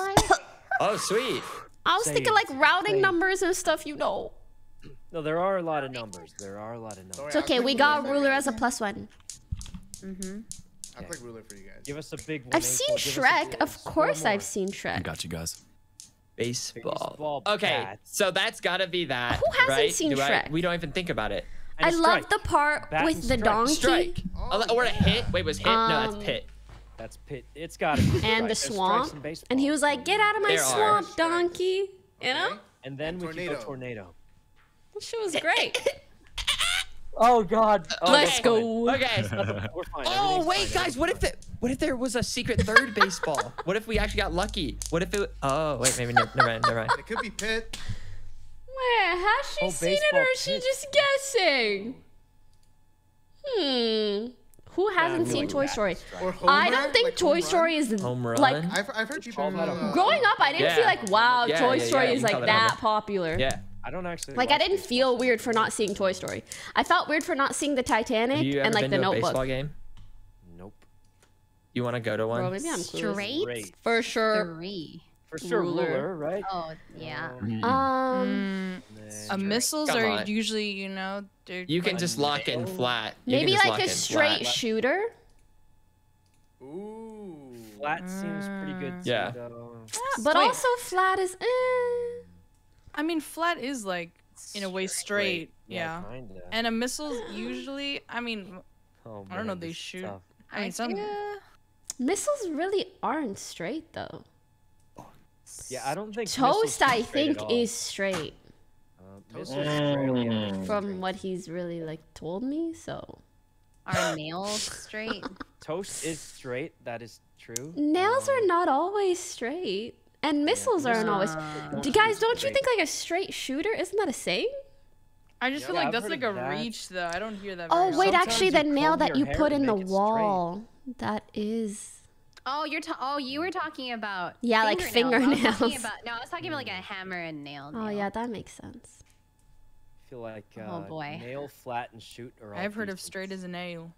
oh, sweet. I was thinking like routing Saved. numbers and stuff, you know. No, there are a lot of numbers. There are a lot of numbers. It's okay, we got ruler as a plus one. Mm-hmm. I'll click ruler for you guys. Give us a big. I've 184, seen give us a Shrek. Of course. I've seen Shrek. I Shrek. got you guys. Baseball. Baseball Okay, bat. so that's gotta be that. Who hasn't right? seen Do I- Shrek? we don't even think about it. And I a love the part Bat with the strike. donkey Strike. Oh, Oh, or a hit. Wait, was hit? no, that's Um, pit. That's pit. It's got to be. strike. and the swamp. in baseball. And he was like, "Get out of my There are. swamp, donkey!" You know, And then we can go Tornado. tornado. that shit was great. Oh God. Oh, Let's we're fine. go. Okay. We're fine. Oh wait, fine, guys, what if everything's it? What if there was a secret third baseball? What if we actually got lucky? What if it? Oh wait, maybe never, never mind. Never mind. It could be pit. Wait, has she Oh, seen it or is she pitch. just guessing? Hmm. Who hasn't seen Toy Story? I don't think like Toy. Story is Home like? I've, I've heard people. call that a growing up. I didn't feel Yeah. like wow, Yeah, Toy yeah, Story yeah, is like it a home that popular. Yeah. I don't actually. Like I didn't baseball. feel weird for not seeing Toy Story. I felt weird for not seeing the Titanic Have you ever and like been the to a Notebook. baseball game? Nope. You want to go to one? Bro, maybe I'm clueless. Straight For sure. three. For sure, Ruler. ruler, right? Oh yeah. Mm. Um, Uh, Then- missiles Come are on. usually, you know, they're You can just lock in flat. You maybe like a straight flat. shooter. Ooh. Flat seems pretty good. Too, Yeah. though. But Wait. also flat is eh. I mean, flat is like in a way straight. Yeah. Kinda. And a missile's usually, I mean, Oh, I don't know. They shoot. tough. I mean, some. Missiles really aren't straight though. Yeah, I don't think Toast, I are at think, all. is straight Um, missiles rarely ever Mm. from what he's really like told me. So Are nails straight? Toast is straight. That is true. nails Um, are not always straight, and missiles aren't always. Uh, D- guys, don't you think like a straight shooter isn't that a saying? I just feel like I've that's like a that. reach though. I don't hear that. Oh very wait, often. actually, the nail that you put in the make straight. wall. That is. Oh, you're ta- oh, you were talking about Yeah, like I was talking fingernails. about- no, I was talking about like a hammer and nail. Oh yeah, that makes sense. I feel like uh, Oh, boy. nail, flat, and shoot are I've heard of straight as a nail.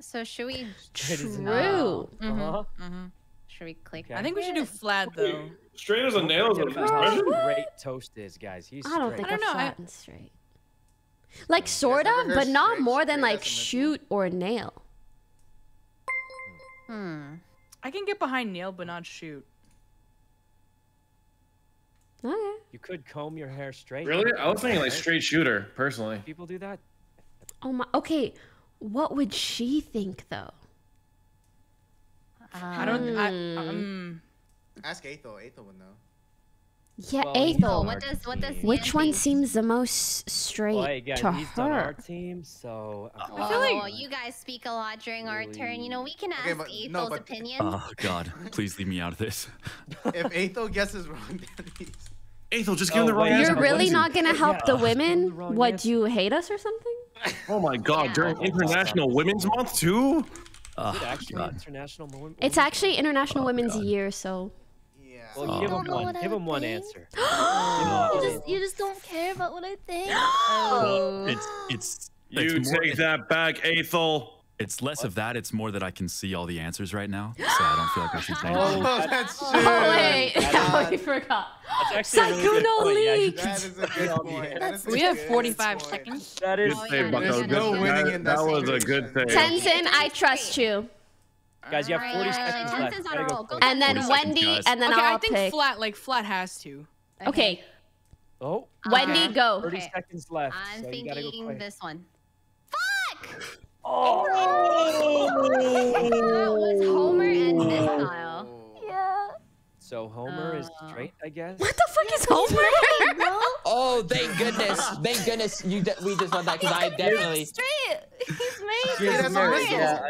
So should we Straight as a True. nail. Mhm, Uh-huh. mhm. Should we click? Okay. I think we should do flat though. Straight as a nail is Forget a about how expression. straight toast is, guys. He's I don't straight. think I don't a know, I- flat and straight. Like sort of, but not straight- more than like as a shoot or nail. Hmm. I can get behind nail, but not shoot. Okay. You could comb your hair straight. Really? I was thinking like straight shooter, personally. People do that. Oh my. Okay. What would she think though? I don't. I, Hmm. um, Ask Aetho. Aetho would know. Yeah, Well, Aethel. what does- what does. Which one thanks. seems the most straight Well, hey, guys, to he's on our her? team, so. I'm Well, feel like- you guys speak a lot during our turn. You know, we can ask Okay, but- Ethel's no, but- opinion. Oh God, please leave me out of this. if Aetho guesses wrong, then he's. Aethel, just give Oh, him the wrong answer. You're but really not gonna help Yeah, the give him the women? What? answer. Do you hate us or something? Oh my God! Yeah. During International Women's Month too. Oh, Is it actually God. International Women? It's actually International Oh, Women's God. Year, so. Yeah. Well, Oh. give Don't him one. what Give him one think. answer. You just, you just don't care about what I think. Oh. It's it's You it's more, take that back, Aethel. It's less of that. It's more that I can see all the answers right now, so I don't feel like I should say Oh, anything. Oh, that's true. Oh wait, that we forgot. That's actually a really good Sykkuno point. Yeah, leaked. That is a good point. answers. That is we have 45 point. seconds. That is. Oh, Good save, yeah, there's Good- no winning that- in that That was a good situation. save. Tenzin, I trust you. Guys, you have 40 Uh, seconds left. On a go roll. Go. And then 40 seconds, Wendy, and then okay, I'll I think pick. flat. Like flat has to. Okay, Oh, Wendy, go. 30 Okay. seconds left. I'm so you go thinking this one. Fuck! Oh! That was Homer and Missile. Oh. Yeah. So Homer is Oh. straight, I guess. What the fuck is Homer? Oh, thank goodness. Thank goodness you de- we just won that because I definitely. straight. He's married. He is married, yeah.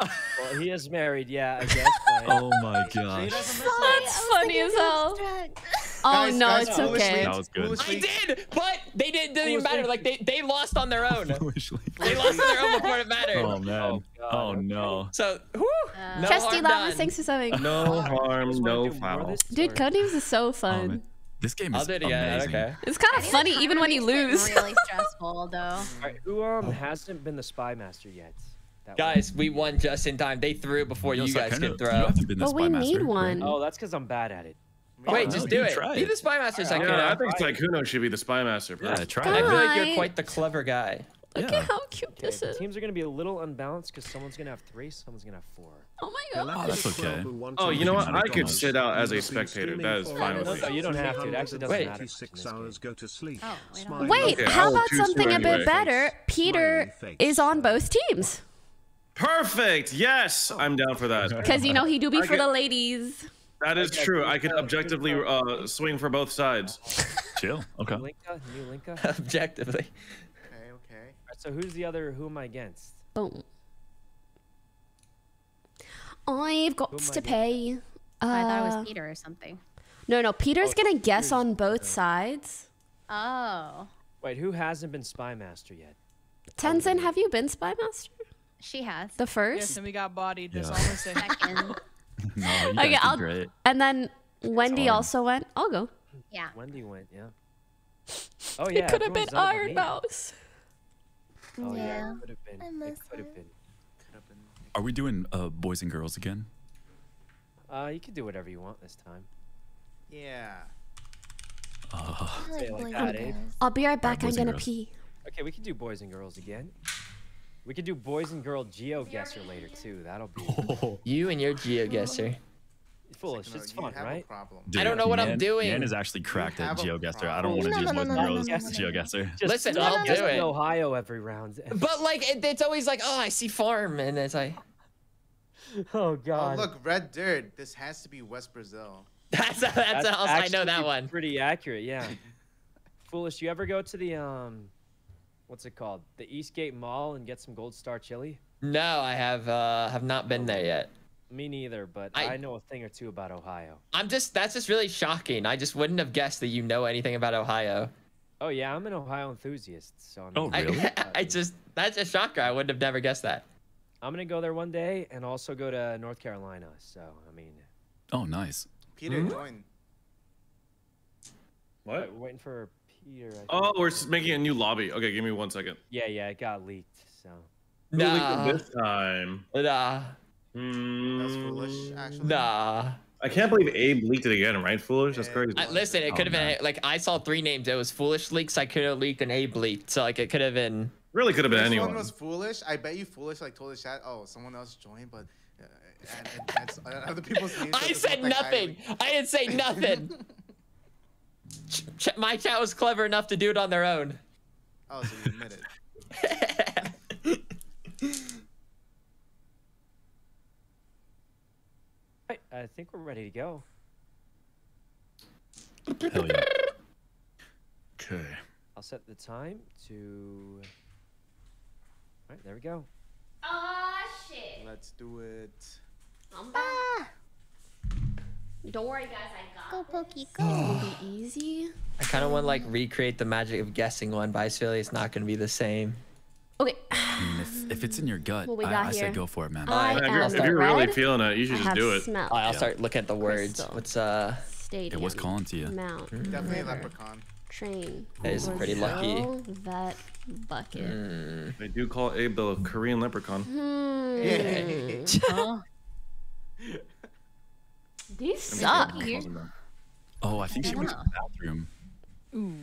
I- well, he is married, yeah, I guess. but- Oh my Straight gosh. as a missile. That's funny as hell. Oh Guys, no, guys, it's foolishly- okay. That was good. I did, but they didn't. Didn't even matter. Like they, they lost on their own. Foolishly. They lost on their own before it mattered. Oh man. Oh, Oh no. So, whew, Uh, no Trusty harm Llamas, done. thanks for subbing. No harm, no foul. Dude, Codenames is so Oh, fun. man. This game I'll is do it again. amazing. Okay. It's kind of funny even when you lose. Really stressful though. Alright, who um hasn't been the spy master yet? That Guys, we won just in time. They threw before No, you guys Sykkuno, could You throw. haven't been the But spy we master, need one. one. Oh, that's because I'm bad at it. Oh, wait, no, just you do it. try Be the spy master, Alright, Sykkuno. Yeah, I think Sykkuno should be the spy master. Yeah, try I feel like you're quite the clever guy. Look Yeah. at how cute Okay, this is. teams are gonna be a little unbalanced because someone's gonna have three, someone's gonna have four. Oh my god. Oh, that's okay. Oh, you know what? I could sit out as a spectator. That is fine with me. no, you don't have to. It actually doesn't Wait. matter. Six hours go to sleep. Oh, we. Wait, Okay, how about something a bit better? Peter is on both teams. Perfect. Yes, I'm down for that. Because, you know, he do be for the ladies. That is true. I could objectively uh, swing for both sides. Chill. Okay. New Linka, new Linka. Objectively. Okay, okay. Alright, so who's the other? Who am I against? Boom. I've got Who I to pay. Oh, I thought it Uh, was Peter or something. no, no. Peter's Oh, gonna guess Peter's- on both okay. sides. Oh, Wait, who hasn't been spy master yet? Tenzin, have you been Spy Master? she has. The first. Yes, and we got bodied. That's Yeah. all I'm. Second. No, you Okay, did I'll- great. And then Wendy hard. also went. I'll go. Yeah. Wendy went, yeah. Oh yeah. it could have been everyone's done Iron. Mouse. Oh yeah, Yeah. it could have been. I It miss could have it. been. Are we doing uh, boys and girls again? Uh, you can do whatever you want this time. Yeah. Uh, I like Say like that, and girls. I'll be right back. I'm gonna pee. Okay, we can do boys and girls again. We could do boys and girl GeoGuessr later too. That'll be. You and your GeoGuessr. Foolish. Sick, no, It's fun, a right? problem. I don't know what I'm doing. Man is actually cracked at have a GeoGuessr. I don't want to No, do no, boys no, and no, girls no, no, no. GeoGuessr. Just Listen, don't I'll guess do in it. Ohio every round. But like, it, it's always like, oh, I see farm, and it's like, oh God! Oh, god. look, red dirt. This has to be West Brazil. that's that's, that's else I know that one. Pretty accurate, yeah. Foolish. You ever go to the um, what's it called? The Eastgate Mall and get some Gold Star chili? No, I have uh have not been there yet. Me neither, but I- I, know a thing or two about Ohio. I'm just that's just really shocking. I just wouldn't have guessed that you know anything about Ohio. Oh yeah, I'm an Ohio enthusiast, so I mean, Oh, Really? I just that's a shocker. I wouldn't have never guessed that. I'm gonna go there one day and also go to North Carolina. So I mean, Oh, nice. Peter, Hmm? join. we're waiting for Peter. I think. Oh, we're making a new lobby. Okay, give me one second. yeah, yeah, it got leaked. So Who leaked Nah, This time. nah, Hmm. That's foolish, actually. nah. I can't believe Abe leaked it again, right? Foolish? That's crazy. I, listen, it Oh, could have man. been like I saw three names. It was Foolish Leaks, I could have leaked, and Abe leaked. So like it could have been. Really could have been This anyone. one was foolish. I bet you foolish like told the chat, oh, someone else joined, but uh, and, and that's uh, other people's names. I said look like nothing. I didn't say nothing. Ch- ch- my chat was clever enough to do it on their own. Oh, so you admit it. Right, I think we're ready to go. Hell yeah. Okay. I'll set the time to. All right, there we go. Oh shit. Let's do it. I'm back. Ah! Don't worry, guys. I Go, got Pokey, this. It'll be easy. I kind of want to like recreate the magic of guessing one, but I feel like it's not going to be the same. Okay. I mean, if, if it's in your gut, What we I, got I say go for it, man. I if am you're, if you're really feeling it, you should just do it. smell. I'll Yeah. start looking at the words. Crystal. What's uh? Stadium. It was calling to you. Mount. Definitely a river, leprechaun. Train. That is pretty lucky. Brazil, Vet. Bucket. Mm, They do call Abe the Korean leprechaun. Hmm. Yeah. These I'm suck. kidding. Calls him that. Oh, I think she went to the bathroom. Ooh.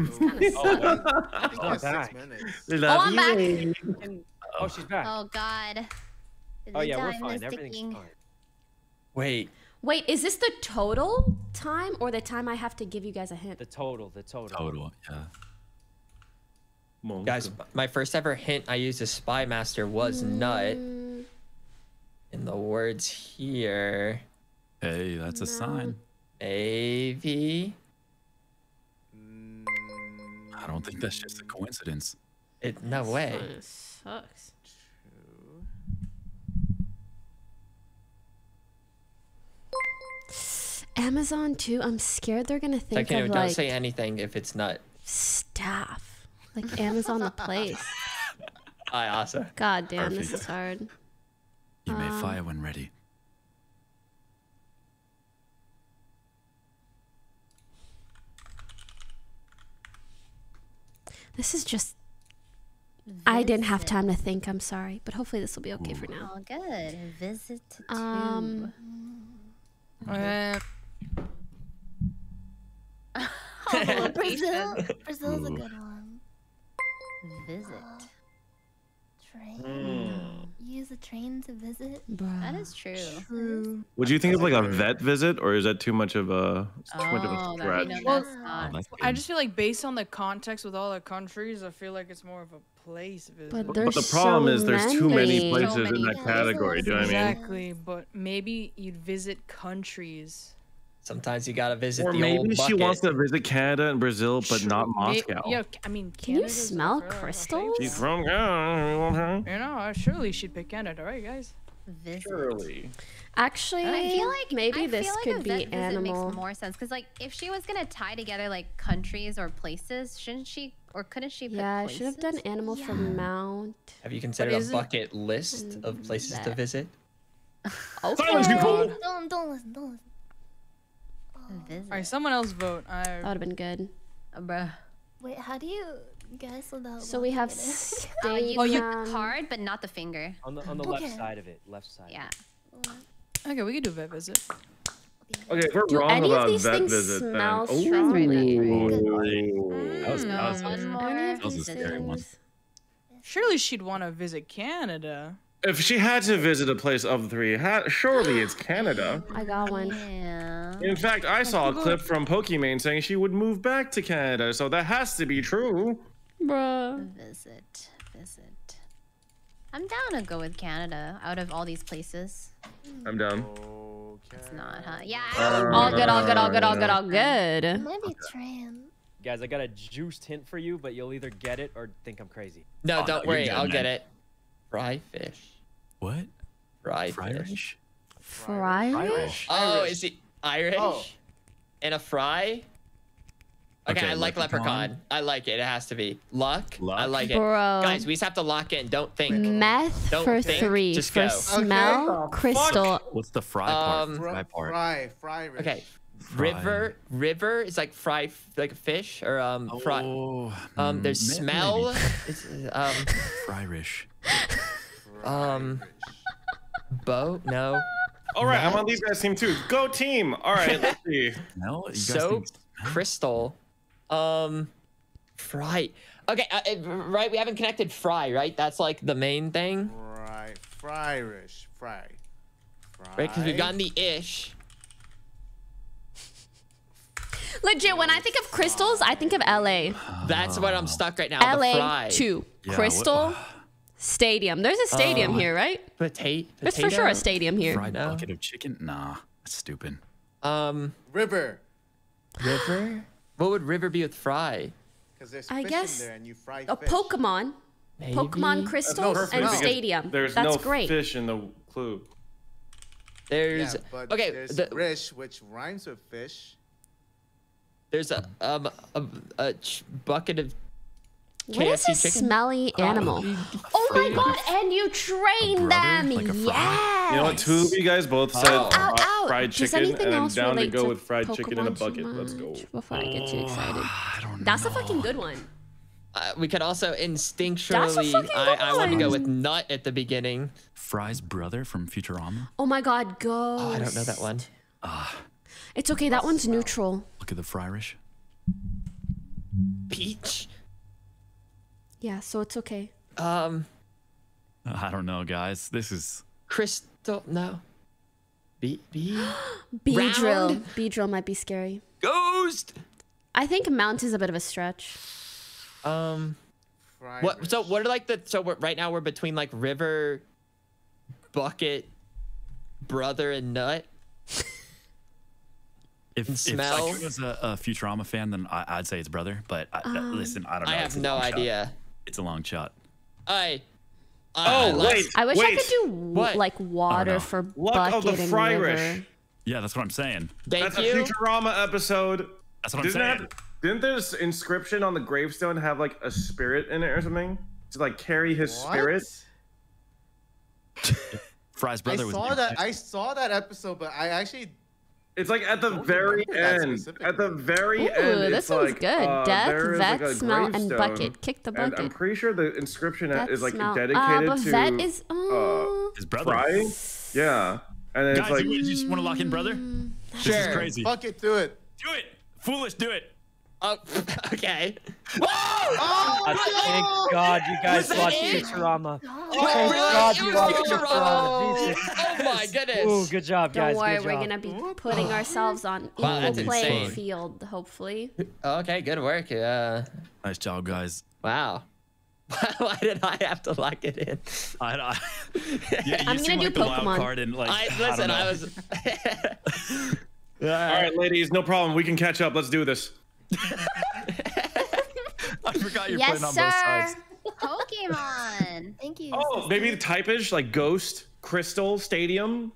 I Oh, back. Oh, I'm back. And- oh, she's back. Oh God. Oh yeah, we're time fine. Everything's ticking. fine. wait. Wait, is this the total time or the time I have to give you guys a hint? The total, the total. Total, yeah. Monka. Guys, my first ever hint I used as Spy Master was nut. Mm, In the words here, Hey, that's a sign. A V. Mm, I don't think that's just a coincidence. It no way. Sucks. two. Amazon too. I'm scared they're gonna I think can't of don't like say anything if it's nut. staff, like Amazon the place. I also. God damn, this is hard. You may Um, fire when ready. This is just. I didn't have time to think. I'm sorry, but hopefully this will be okay for now. Oh, good. Visit to Um, Uh, Oh, Brazil. Brazil's a good one. visit. Train. Hmm. Use a train to visit. bruh. That is true. true. Would you think of like a vet visit, or is that too much of a too much of a Oh, that stretch? Well, Oh, not. I just feel like based on the context with all the countries, I feel like it's more of a place visit. But But there's the problem so is there's too many many. places So in that Yeah, category. Do you know what I mean? exactly, but maybe you'd visit countries. Sometimes you gotta visit Or the maybe old she wants to visit Canada and Brazil, but not Sure, may- Moscow. Yeah, I mean, Can you smell crystals? She's from Canada. You know, uh, surely she'd pick Canada, right, guys? Visit. Surely. Actually, I feel like maybe I this like could a be visit animal. Makes more sense because, like, if she was gonna tie together like countries or places, shouldn't she, or couldn't she? Put Yeah, I should have done places? animal from Mount. Have you considered a bucket list of places to that- visit? Silence, you Okay. fool! Don't don't listen. Don't listen. Visit. All right, someone else vote. I. That would have been good. Uh, bruh. Wait, how do you guess without? So we have looking you. Oh, you- um, card, but not the finger. On the on the Okay. left side of it, left side. Yeah. Okay, we can do vet visit. Okay, if we're Do wrong any of about these vet things visit, then smell Ooh. That was, that was Mm, a- Any of That was a these scary one. things? Surely she'd want to visit Canada. If she had to visit a place of the three, ha- surely it's Canada. I got one. Yeah. In fact, I saw a clip from Pokimane saying she would move back to Canada, so that has to be true. Bruh. Visit, visit. I'm down to go with Canada out of all these places. I'm down. It's not, huh? Yeah. All good, all good, all good, all good, all good. Maybe Tran. Guys, I got a juiced hint for you, but you'll either get it or think I'm crazy. No, Oh, don't you're worry. I'll man. get it. Fry fish. What? Fry Fried fish. fish? Fry? Irish. Oh, is he Irish? Oh. And a fry? Okay, Okay, I like leprechaun. leprechaun. I like it. It has to be. Luck? luck? I like it. Bro. Guys, we just have to lock in. Don't think. Meth Don't for think, three. just For go. smell, Okay. crystal. What's the fry part? Um, fry part. Fry, fry. Rich. Okay. Fry. River, river is like fry, like a fish, or um, fry. Oh, Um, there's smell. maybe. It's, um, Fry-rish. um, boat. No. All right, I'm on these guys' team too. Go team! All right, let's see. No, you Soap, think crystal, um, fry. Okay, uh, right. We haven't connected fry, right? That's like the main thing, Right, fry, Rich. Fry. Fry. right? Because we've gotten the ish. Legit, when I think of crystals, I think of LA. That's what I'm stuck right now. the LA fry. 2. Yeah, Crystal what- Stadium. There's a stadium here, right? Potato. There's for sure a stadium here. fried No. bucket of chicken? Nah, that's stupid. Um, River. river. What would river be with fry? Because there's I fish guess in there and you fry A fish. Pokemon. Maybe? Pokemon crystals perfect and because stadium. There's That's no great. fish in the clue. There's Yeah, but okay. there's The, Rish, which rhymes with fish. there's a um a, a ch- bucket of What is KFC a chicken. smelly animal? Oh my god, and you train them. Like a fry? yes. You know what? Two of you guys both said Oh. Ow, fri- ow. fried Does chicken, anything and I'm else down to relate go with fried Pokemon chicken in a bucket. Let's go. Before I get too excited. I don't That's a fucking good one. Uh, we could also instinctually. fucking I, good I want to go with nut at the beginning. Fry's brother from Futurama. Oh my god, go. Oh, I don't know that one. It's okay, that one's neutral. Look at the Fryrish. Peach. Yeah, so it's okay. Um, I don't know, guys. This is crystal. No. B B. B drill. Round? B drill might be scary. Ghost. I think mount is a bit of a stretch. Um. Fry What? So Rish. what are like the? So we're, right now we're between like river, bucket, brother, and nut. if, if smell. I was a, a Futurama fan, then I, I'd say it's brother. But I, uh, listen, I don't know. I have no idea. shot. Idea. It's a long shot. I. Oh, wait. I wish I could do What? like water know. for Luck bucket of the and Fryrish. river. Yeah, that's what I'm saying. Thank That's a. Futurama episode. That's what I'm Didn't saying. that, didn't this inscription on the gravestone have like a spirit in it or something? To like carry his What? spirit? Fry's I brother was. saw that. I saw that episode, but I actually It's like at the Don't very end. At the very Ooh, end. this it's one's like, good. uh, Death, there is, vet, like, smell, and bucket. Kick the And I'm pretty sure the inscription Vet, is like smell. dedicated uh, but to vet is. Uh, His brother. Fry. Yeah. And then it's Guys, like you, you just want to lock in brother? This is crazy. fuck it, do it. Do it. Foolish, do it. Oh, okay. Oh, Uh, thank God you guys that watched it? Futurama. Oh, Thank really? God It you watched Futurama. Futurama. Jesus. Oh my goodness. Ooh, good job, don't guys. worry, good we're job. gonna be putting ourselves on equal Wow, that's playing insane. field, hopefully. Okay, good work. Uh, Nice job, guys. wow. Why did I have to lock it in? I, I, yeah, you I'm gonna do like the wild Pokemon. card and like. I don't listen. know. I, was. All right, ladies, no problem. We can catch up. Let's do this. I forgot you're yes, playing on sir. both sides. Pokemon. Thank you. Oh, maybe the typage like Ghost, Crystal, Stadium.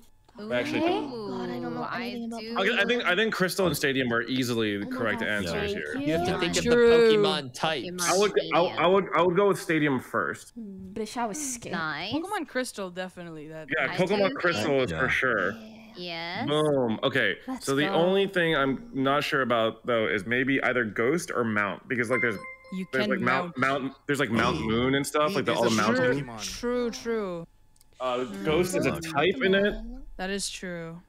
Actually, God, I don't know I about do. I I think I think Crystal and Stadium are easily the Oh correct God, answers thank here. you. You have to think of the Pokemon types. Pokemon. I would I, I would I would go with Stadium first. Bish, I was scared. Nice. Pokemon Crystal, definitely. That. Yeah, Pokemon do Crystal is think- for sure. Yes. Boom. Okay. Let's so the go. only thing I'm not sure about though is maybe either Ghost or Mount because like there's You there's can like Mount Mount there's like Mount Moon and stuff like the, all the true mountain. True, true. Uh, Ghost is a type in it. That is true.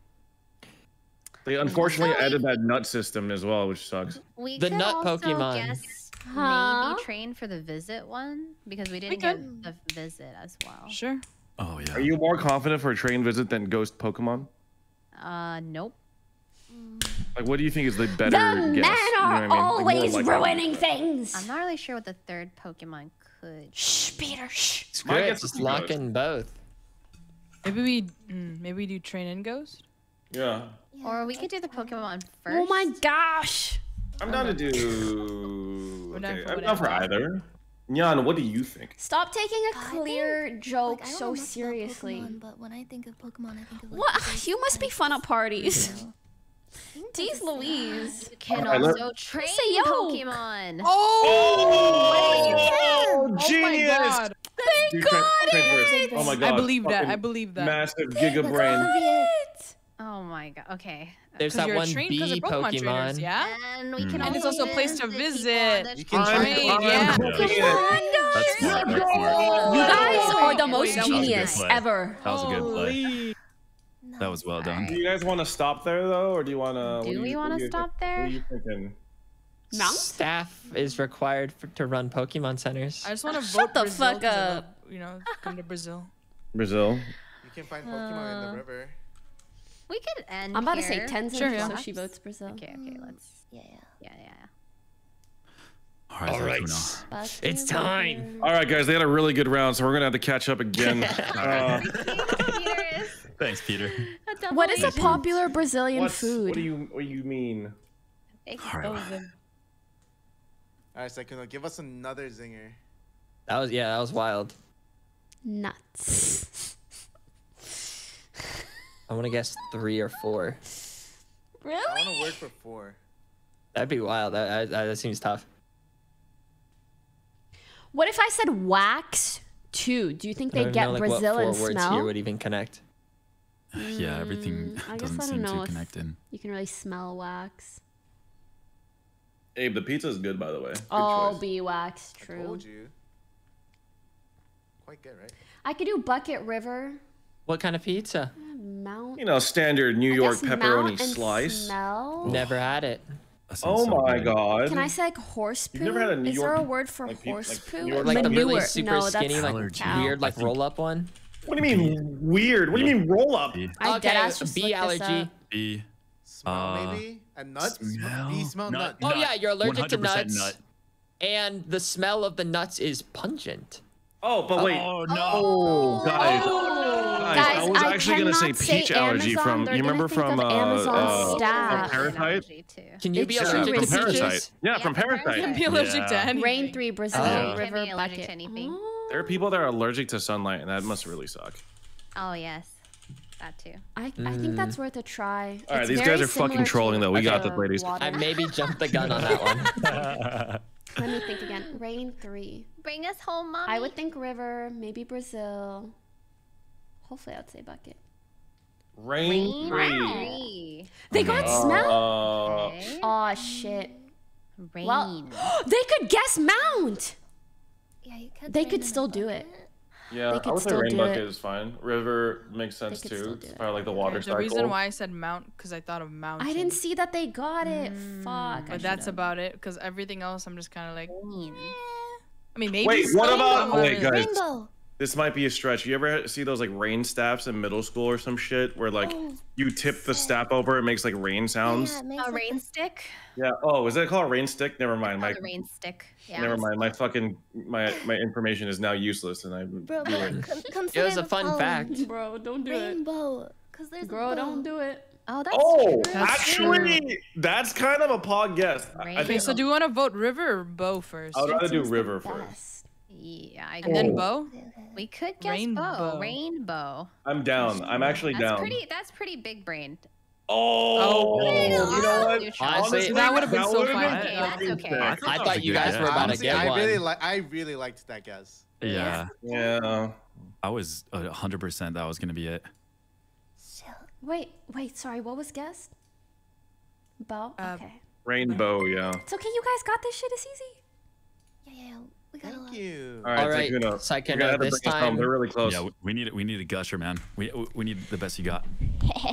They unfortunately added that nut system as well, which sucks. We The could nut also Pokemon. guess Huh? maybe train for the visit one because we didn't could. get the visit as well. Sure. Oh yeah. Are you more confident for a train visit than ghost Pokemon? Uh, nope. Like, what do you think is the better The guess? men You know are I mean? Like, more always likely. ruining things. I'm not really sure what the third Pokemon could. Shh, Peter. Shh. Screw My guess just is lock in both. Maybe we mm, maybe we do train in ghost. Yeah. Or we could do the Pokemon first. Oh my gosh. I'm down to do. We're Okay, for I'm down for either. Nyan, what do you think? Stop taking a I clear think- joke like, so know much about seriously. Pokemon, but when I think of Pokemon, I think of like, What? You must be fun at parties. you know. I think Jeez that's a- Louise. You can Alright, let- also train Say yo. Pokemon. Oh, Oh my genius! god! You train- train. Oh my oh god. I believe that. I believe that. Massive That's giga brain. Obvious. Oh my god. Okay. There's 'Cause that you're one trained 'cause bee they're Pokemon trainers, yeah. And we can Mm. And it's also a place to visit. You can I'm- train. I'm yeah. booking it. That's smart. That's smart. You guys are the most that was a good genius play. ever. That was a good play. That was well done. Do you guys want to stop there though, or do you want to? Do we wanna stop there? What are you thinking? Mount? Staff is required for, to run Pokemon centers. I just want to Shut vote the Brazil fuck 'cause I up. love, You know, come to Brazil. Brazil. You can find Pokemon in Uh, the river. We could end. I'm about to say here. Tenzin, Sure, yeah. so she votes Brazil. Okay. Okay. Let's. Yeah, yeah. Yeah. Yeah. yeah. All right. All right. Articuno. It's time. All right, guys, they had a really good round, so we're gonna have to catch up again. uh, Thanks, Peter. What is a popular Brazilian what's- food? What do you What do you mean? All right. All right, Sykkuno, give us another zinger. That was yeah, that was wild. Nuts. I want to guess three or four. Really? I want to work for four. That'd be wild. That, that, that seems tough. What if I said wax too? Do you think they don't get know, like, Brazil what and four words smell? here would even connect. Yeah, everything mm, I doesn't I don't seem know too connected. You can really smell wax. Abe, the pizza is good, by the way. Good Oh, choice. bee wax. I True. told you. Quite good, right? I could do Bucket River. What kind of pizza? Mm, Mount. You know, standard New York pepperoni slice. Smell. Never had it. Oh so my good. god. Can I say like horse poo? You've never had a New Is there a word for like horse like poo? New York Like the really super no, skinny, like Allergy. cow. weird, like think- roll up one. What do you mean weird? What do you mean roll up? I okay, deadass just bee allergy. up. Bee. Smell Uh, maybe? And nuts? smell? Bee smell Nut. nuts. Oh yeah, you're allergic to nuts, nut. and the smell of the nuts is pungent. Oh, but wait. Oh no. Oh, guys. Guys, Guys, I was I actually gonna say cannot say peach allergy Amazon, from. they're You remember from of uh, uh, staff. from Parasite? Allergy too. Can you be It's allergic to from peaches? Parasite. Yeah, from Yeah, Parasite. Parasite. Be allergic to anything. Rain three Brazil Oh. Can River be allergic Bucket. to anything. There are people that are allergic to sunlight, and that must really suck. Oh yes, that too. I, I think that's worth a try. All right, It's these guys are fucking trolling, though. We got the this, ladies. water. I maybe jumped the gun on that one. Let me think again. Rain three. Bring us home, mommy. I would think river, maybe Brazil. Hopefully, I'd say bucket. Rain Rain three. three. They got smell. Uh, Okay. Oh shit. Rain. Well, they could guess mount. Yeah, you could. They could in a still do it. yeah, They I could would say rain bucket it. is fine. River makes sense could too. still It's do it. like the water The cycle. reason why I said mount because I thought of mountain. I didn't see that they got it. Fuck. But that's should've. about it. Because everything else, I'm just kind of like. Rain. I mean, maybe. Wait, what about- but wait, guys. Rainbow. This might be a stretch. You ever see those like rain staffs in middle school or some shit where like Oh, you tip the staff over, it makes like rain sounds? Yeah, it makes A like rain a- stick. Yeah. Oh, is that called a rain stick? Never mind. My the rain stick. Yeah. never mind. My fucking my my information is now useless, and I'm Bro, doing. but con- consider a fun pollen. fact. Bro, don't do it. Rainbow. Cause there's a Bro, don't do it. Oh, that's Oh, true. actually, that's kind of a pog guess. I- I Rain. Okay, so do you want to vote river or bow first? I would rather do river first. Best. Yeah, I And agree. then bow? Okay, okay. we could guess Rainbow. bow. Rainbow. I'm down. I'm actually That's down. pretty. That's pretty big brained. Oh, Oh. you know what? Neutral. Honestly, That would've been so fun. been Okay, that's okay. sick. I thought you guys guess. were about to Honestly, get I one. really like. I really liked that guess. Yeah. Yeah. I was a hundred percent that was gonna be it. So, Wait, wait, sorry, what was guessed? Bow? Uh, okay. Rainbow, yeah. It's okay, you guys got this shit, it's easy. yeah, yeah, yeah. We got a lot. Thank you. All right, All right, Sykkuno. Sykkuno, You're gonna have to this bring us home. time- They're really close. Yeah, we- we need we need a gusher, man. We we need the best you got.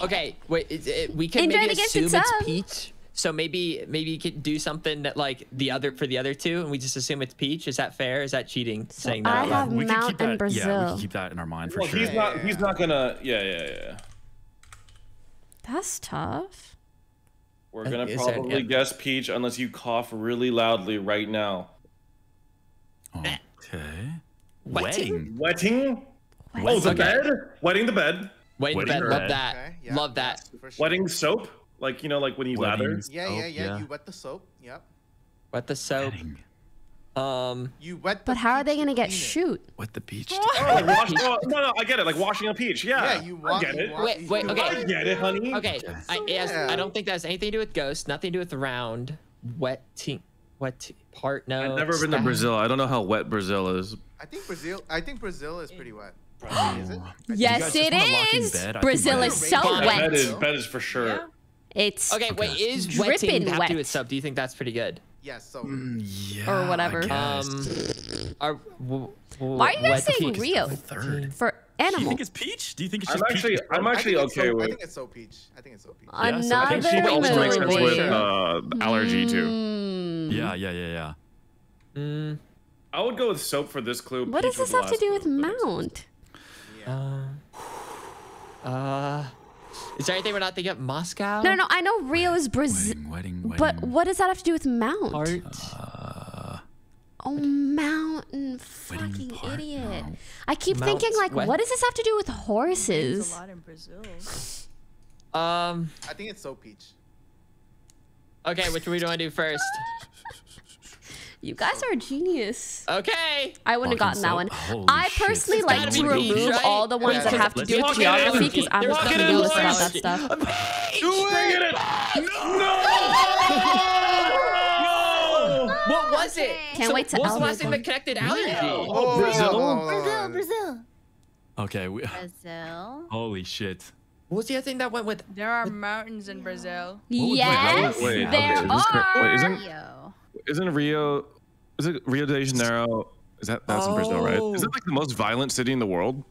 Okay, wait. It, it, we can Enjoy maybe assume it's sub. peach. So maybe maybe you could do something that like the other for the other two, and we just assume it's Peach. Is that fair? Is that cheating? saying that I have we Mount keep that. and Brazil. Yeah, we can keep that in our mind for Well, sure. he's not. He's not gonna. Yeah, yeah, yeah. That's tough. We're gonna think it's a- probably yeah. guess Peach unless you cough really loudly right now. Okay. Wetting? Wedding. Wetting? Oh, the Okay. bed? Wetting the bed? Wait, Wedding bed, love that. Okay, yeah, love that. sure. Wetting soap? Like you know, like when you lather. Weddings. Yeah, Oh, yeah, yeah, You wet the soap. Yep. Wet the soap. Wedding. Um, You wet. The But how are they gonna get clean shoot? What the beach? Oh, wash, oh, no, no, I get it. Like washing a peach. Yeah, Yeah, you I get it. Wait, wait, okay. I get it, honey. okay. I, it has- I don't think that has anything to do with ghost. Nothing to do with round. Wetting. Wet part. No. I've never been to. Brazil. I don't know how wet Brazil is. I think Brazil. I think Brazil is pretty wet. Is it? Yes, guys it just wanna lock in is. bed? I think Brazil is is so fine. Yeah, wet. bed is bed is for sure. Yeah. It's Okay, wait. Is Dripping wetting have to do wet. with? Do you think that's pretty good? Yes. So. Mm, Yeah. Or whatever. Um, are, w- w- Why are you guys saying Rio Third. for Do you think it's peach? Do you think it's I'm actually, peach? I'm actually okay so, I think it's so peach. I think it's so peach. Yeah, so I I think Another she also makes sense with movie. uh, allergy too. Mm. Yeah, yeah, yeah, yeah. Mm, I would go with soap for this clue. What Peach does this have to do with clue, but makes. Mount? uh, uh, is there anything we're not thinking of? Moscow? No, no, I know Rio is Brazil, Wedding, wedding, wedding. but what does that have to do with Mount? Art. Oh, mountain, fucking part, idiot! no. I keep Mount thinking like, what? what does this have to do with horses? a lot in Brazil. Um. I think it's so peach. Okay, which we want to do first? You guys are a genius. Okay. I wouldn't have Fucking gotten that one. holy I personally like gotta to be peach, remove right? all the ones Yeah, that have to let's do with lock geography because I'm They're just locking gonna in clueless about that stuff. Bring it! No! What was it? Can't So wait to What was the last thing that connected allergy? Oh, Brazil? Brazil, Brazil. Okay. We, Brazil. holy shit. What was the other thing that went with? There are mountains in Brazil. would- wait, Yes, wait, wait, there okay, this is correct. Wait, are. isn't Yo. isn't Rio? Is it Rio de Janeiro? Is that that's in Brazil, right? Is it like the most violent city in the world?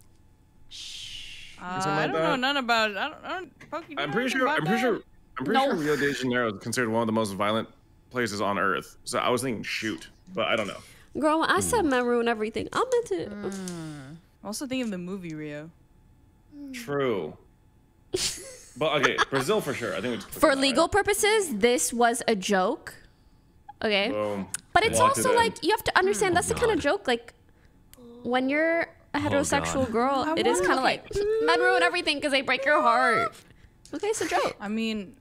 Uh, Something I don't know none about it. I don't. I don't Pokey, I'm pretty sure. I'm pretty sure. I'm pretty No. sure Rio de Janeiro is considered one of the most violent places on Earth. So I was thinking shoot, but I don't know. Girl, when I said hmm. Meru and everything, I meant it. Hmm. I'm also thinking of the movie Rio. True. but okay, Brazil for sure. I think it's For legal purposes, this was a joke. Okay. Boom. But it's Locked also in. like you have to understand oh that's the kind of joke like when you're a oh heterosexual God. girl, I it is wanna- kind of okay. like mm, men ruin everything because they break your heart. Okay, it's a joke. I mean,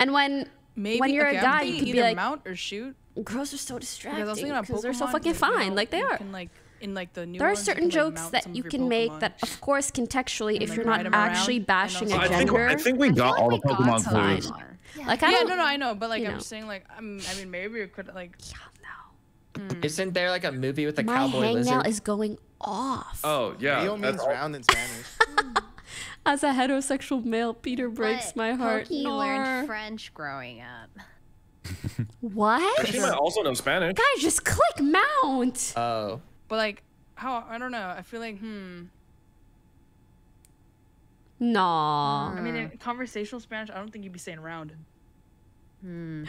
And when maybe when you're okay, a I'm guy, you thinking could be either like, mount or shoot. girls are so Because I was distracting thinking about because they're so fucking like, you fine, know, like they are. Can, like in like the new There are ones, you certain can, like, jokes that you of your can make that, of course, contextually, if you're not not 'em around actually bashing a also- I think gender. I think we got all the Pokemon clues. like I yeah, don't no, no, I know, but like I'm know. just saying, like I'm, I mean, maybe it could like. Hmm. Isn't there like a movie with a My cowboy hangnail is going off. Oh yeah. Rio that's means round in Spanish. As a heterosexual male, Peter breaks But my heart. Pokey Nar. learned French growing up. What? She might also know Spanish. Guys, just click mount. Oh. But like, how I don't know. I feel like hmm. Nah. I mean, in conversational Spanish, I don't think you'd be saying round. Hmm.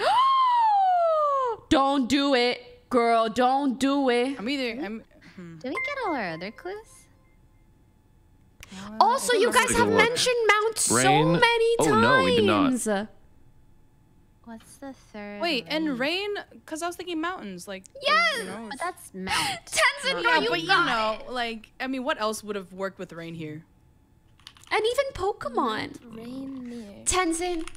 don't do it, girl. Don't do it. I'm either. I'm. Did we get all our other clues? Also, you guys have mentioned mount so Rain- many times. Oh, no, we did not. What's the third? Wait, and rain? Because I was thinking mountains, like. Yes! You know, But that's Mount. Tenzin, yeah, no, you but you got know, like, I mean, what else would have worked with rain here? And even Pokemon. Reindeer. Tenzin,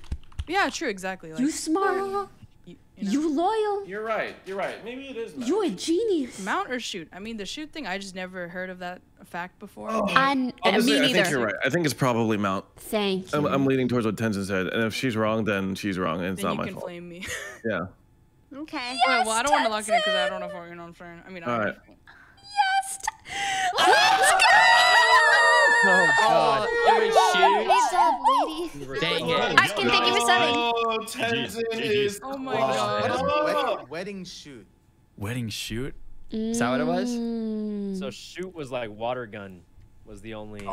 Yeah, true, exactly. Like, you smart. You, you know. You loyal. You're right. You're right. Maybe it is. You're a genius. Mount or shoot? I mean, the shoot thing, I just never heard of that fact before. Oh. I, n- Honestly, me I think you're right. I think it's probably mount. Thank you. I'm I'm leaning towards what Tenzin said, and if she's wrong, then she's wrong, and it's then not you my can fault. flame me. Yeah. Okay. Okay, well, I don't want to lock it in because I don't know if you know what I'm saying. I mean, I All don't know. yes. Let's go. Oh god. It was Good job, lady. shoot. Dang it. Asking, thank you for subbing. Oh, Tenzin is. Oh my god. is Oh. wed- wedding shoot? Wedding shoot? Is that what it was? Mm. So shoot was like water gun was the only. Oh.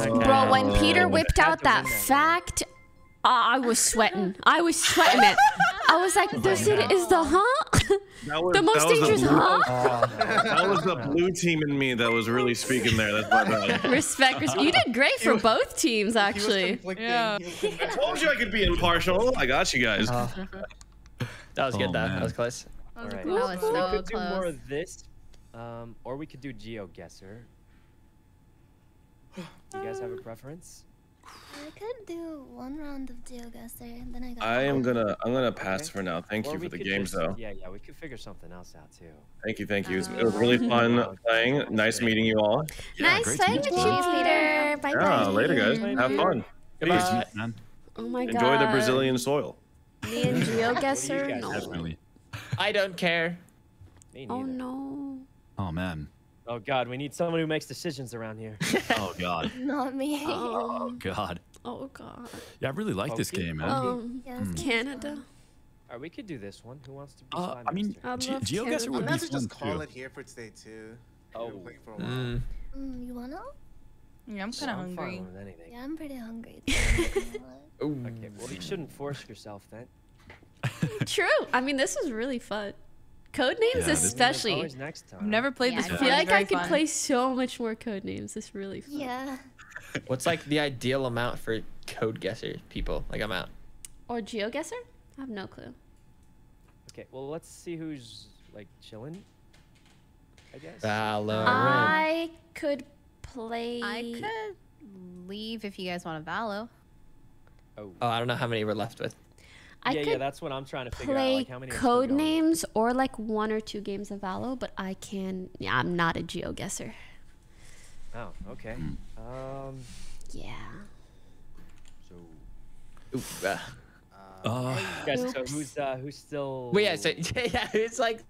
Okay. Bro, when Peter Oh. whipped out to that win that. fact, I I was sweating. I was sweating it. I was like, this it is the huh? That was, The most that dangerous blue, huh? That was the blue team in me that was really speaking there. That's my bad. Respect, respect. You did great for both teams, actually. Yeah. I told you I could be impartial. I got you guys. That was good Oh, though. man. That was close. That was a Alright, close That was call. we so could do more of this, um, or we could do GeoGuessr. Do you guys have a preference? I could do one round of GeoGuessr, then I got. I am gonna I'm gonna pass Okay. for now. Thank Or you for the could games just- though. Yeah, yeah, we could figure something else out too. Thank you, thank you. It was, it was really um, fun playing. Nice meeting you all. Yeah, nice playing with you. you, Peter. Bye bye. Yeah, later guys. Have fun. Great to Peace. man. Oh my god. Enjoy the Brazilian soil. Me and What do you GeoGuessr. guys No. Definitely. I don't care. Oh, Me Oh no. Oh man. Oh God, we need someone who makes decisions around here. Oh god. Not me. Oh god. oh god. Yeah, I really like this game, man. Um, Yes, Hmm. Canada. Alright, we could do this one. Who wants to be Uh, Slime I mean, Master? I Ge- love GeoGuessr Canada. I'm would be about to fun just call too. it here for today too. Oh. We've been playing for a while. Mm. Mm, you wanna? Yeah, I'm kind of I'm fine hungry. with anything. Yeah, I'm pretty hungry. too, I'm not gonna lie. Ooh. Okay, well you shouldn't force yourself then. True. I mean, this was really fun. Codenames, Yeah, especially. Next time. I've never played Yeah, this I I feel like I could fun. play so much more Codenames. It's really fun. Yeah. What's like the ideal amount for code guesser people? Like I'm out. Or GeoGuessr? I have no clue. Okay, well let's see who's like chilling. I guess. Valorant. I could play. I could leave if you guys want a Valo. oh. Oh, I don't know how many we're left with. I yeah, could yeah, that's what I'm trying to figure out. play Like how many code names or like one or two games of Valo, but I can. Yeah, I'm not a GeoGuessr. Oh, okay. Um, Yeah. so Ooh, uh, Uh, guys, so who's uh who's still? well, yeah, so yeah, it's like.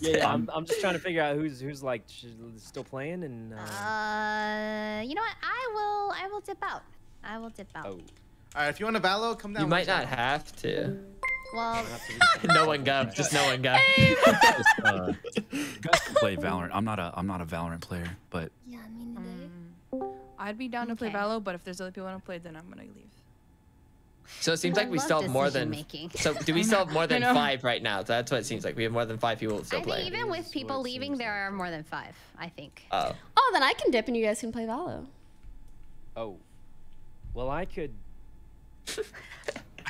Yeah, yeah, I'm, I'm just trying to figure out who's who's like still playing and. Uh, Uh, you know what? I will. I will dip out. I will dip out. oh, All right, if you want a Valo, come down. You might not channel. have to. Well, I'll have to reach out. no one go. Just no one go. just, uh, guys can play Valorant. I'm not a I'm not a Valorant player, but Yeah, me neither. Mm. I'd be down to play Okay. Valo, but if there's other people want to play, then I'm gonna leave. So it seems I like we still have more than. making. So do we still have more than five right now? That's what it seems like. We have more than five people I still think playing. even with people leaving, there like. are more than five. I think. Oh. Oh, then I can dip and you guys can play Valo. Oh, well, I could.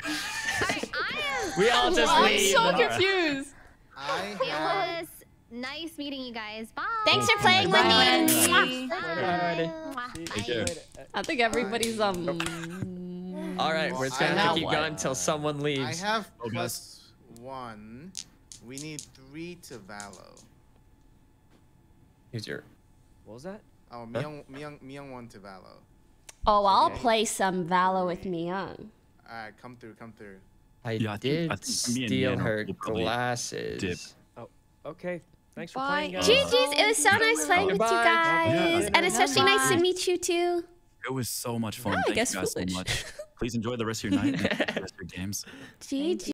I, I am. We all just I'm leave. so confused. I It was nice meeting you guys. Bye. Thanks for playing with Bye. me. Bye. Bye. Bye. Take care. I think everybody's um. All right, we're just gonna have to have- keep going until someone leaves. I have Oh, guys. plus one. We need three to Valo. Who's your? What was that? Oh, Myung, Myung, Myung one to Valo. Oh, I'll Okay. play some Valo with Miyoung. All right, come through, come through. I Yeah, I think- did I think steal her glasses. dip. Okay, thanks for Bye. playing, guys. GG's, it was so nice playing with you guys, Yeah. and especially nice to meet you too. it was so much fun. I Thank guess you guys foolish. so much. Please enjoy the rest of your night and the rest of your games. GG.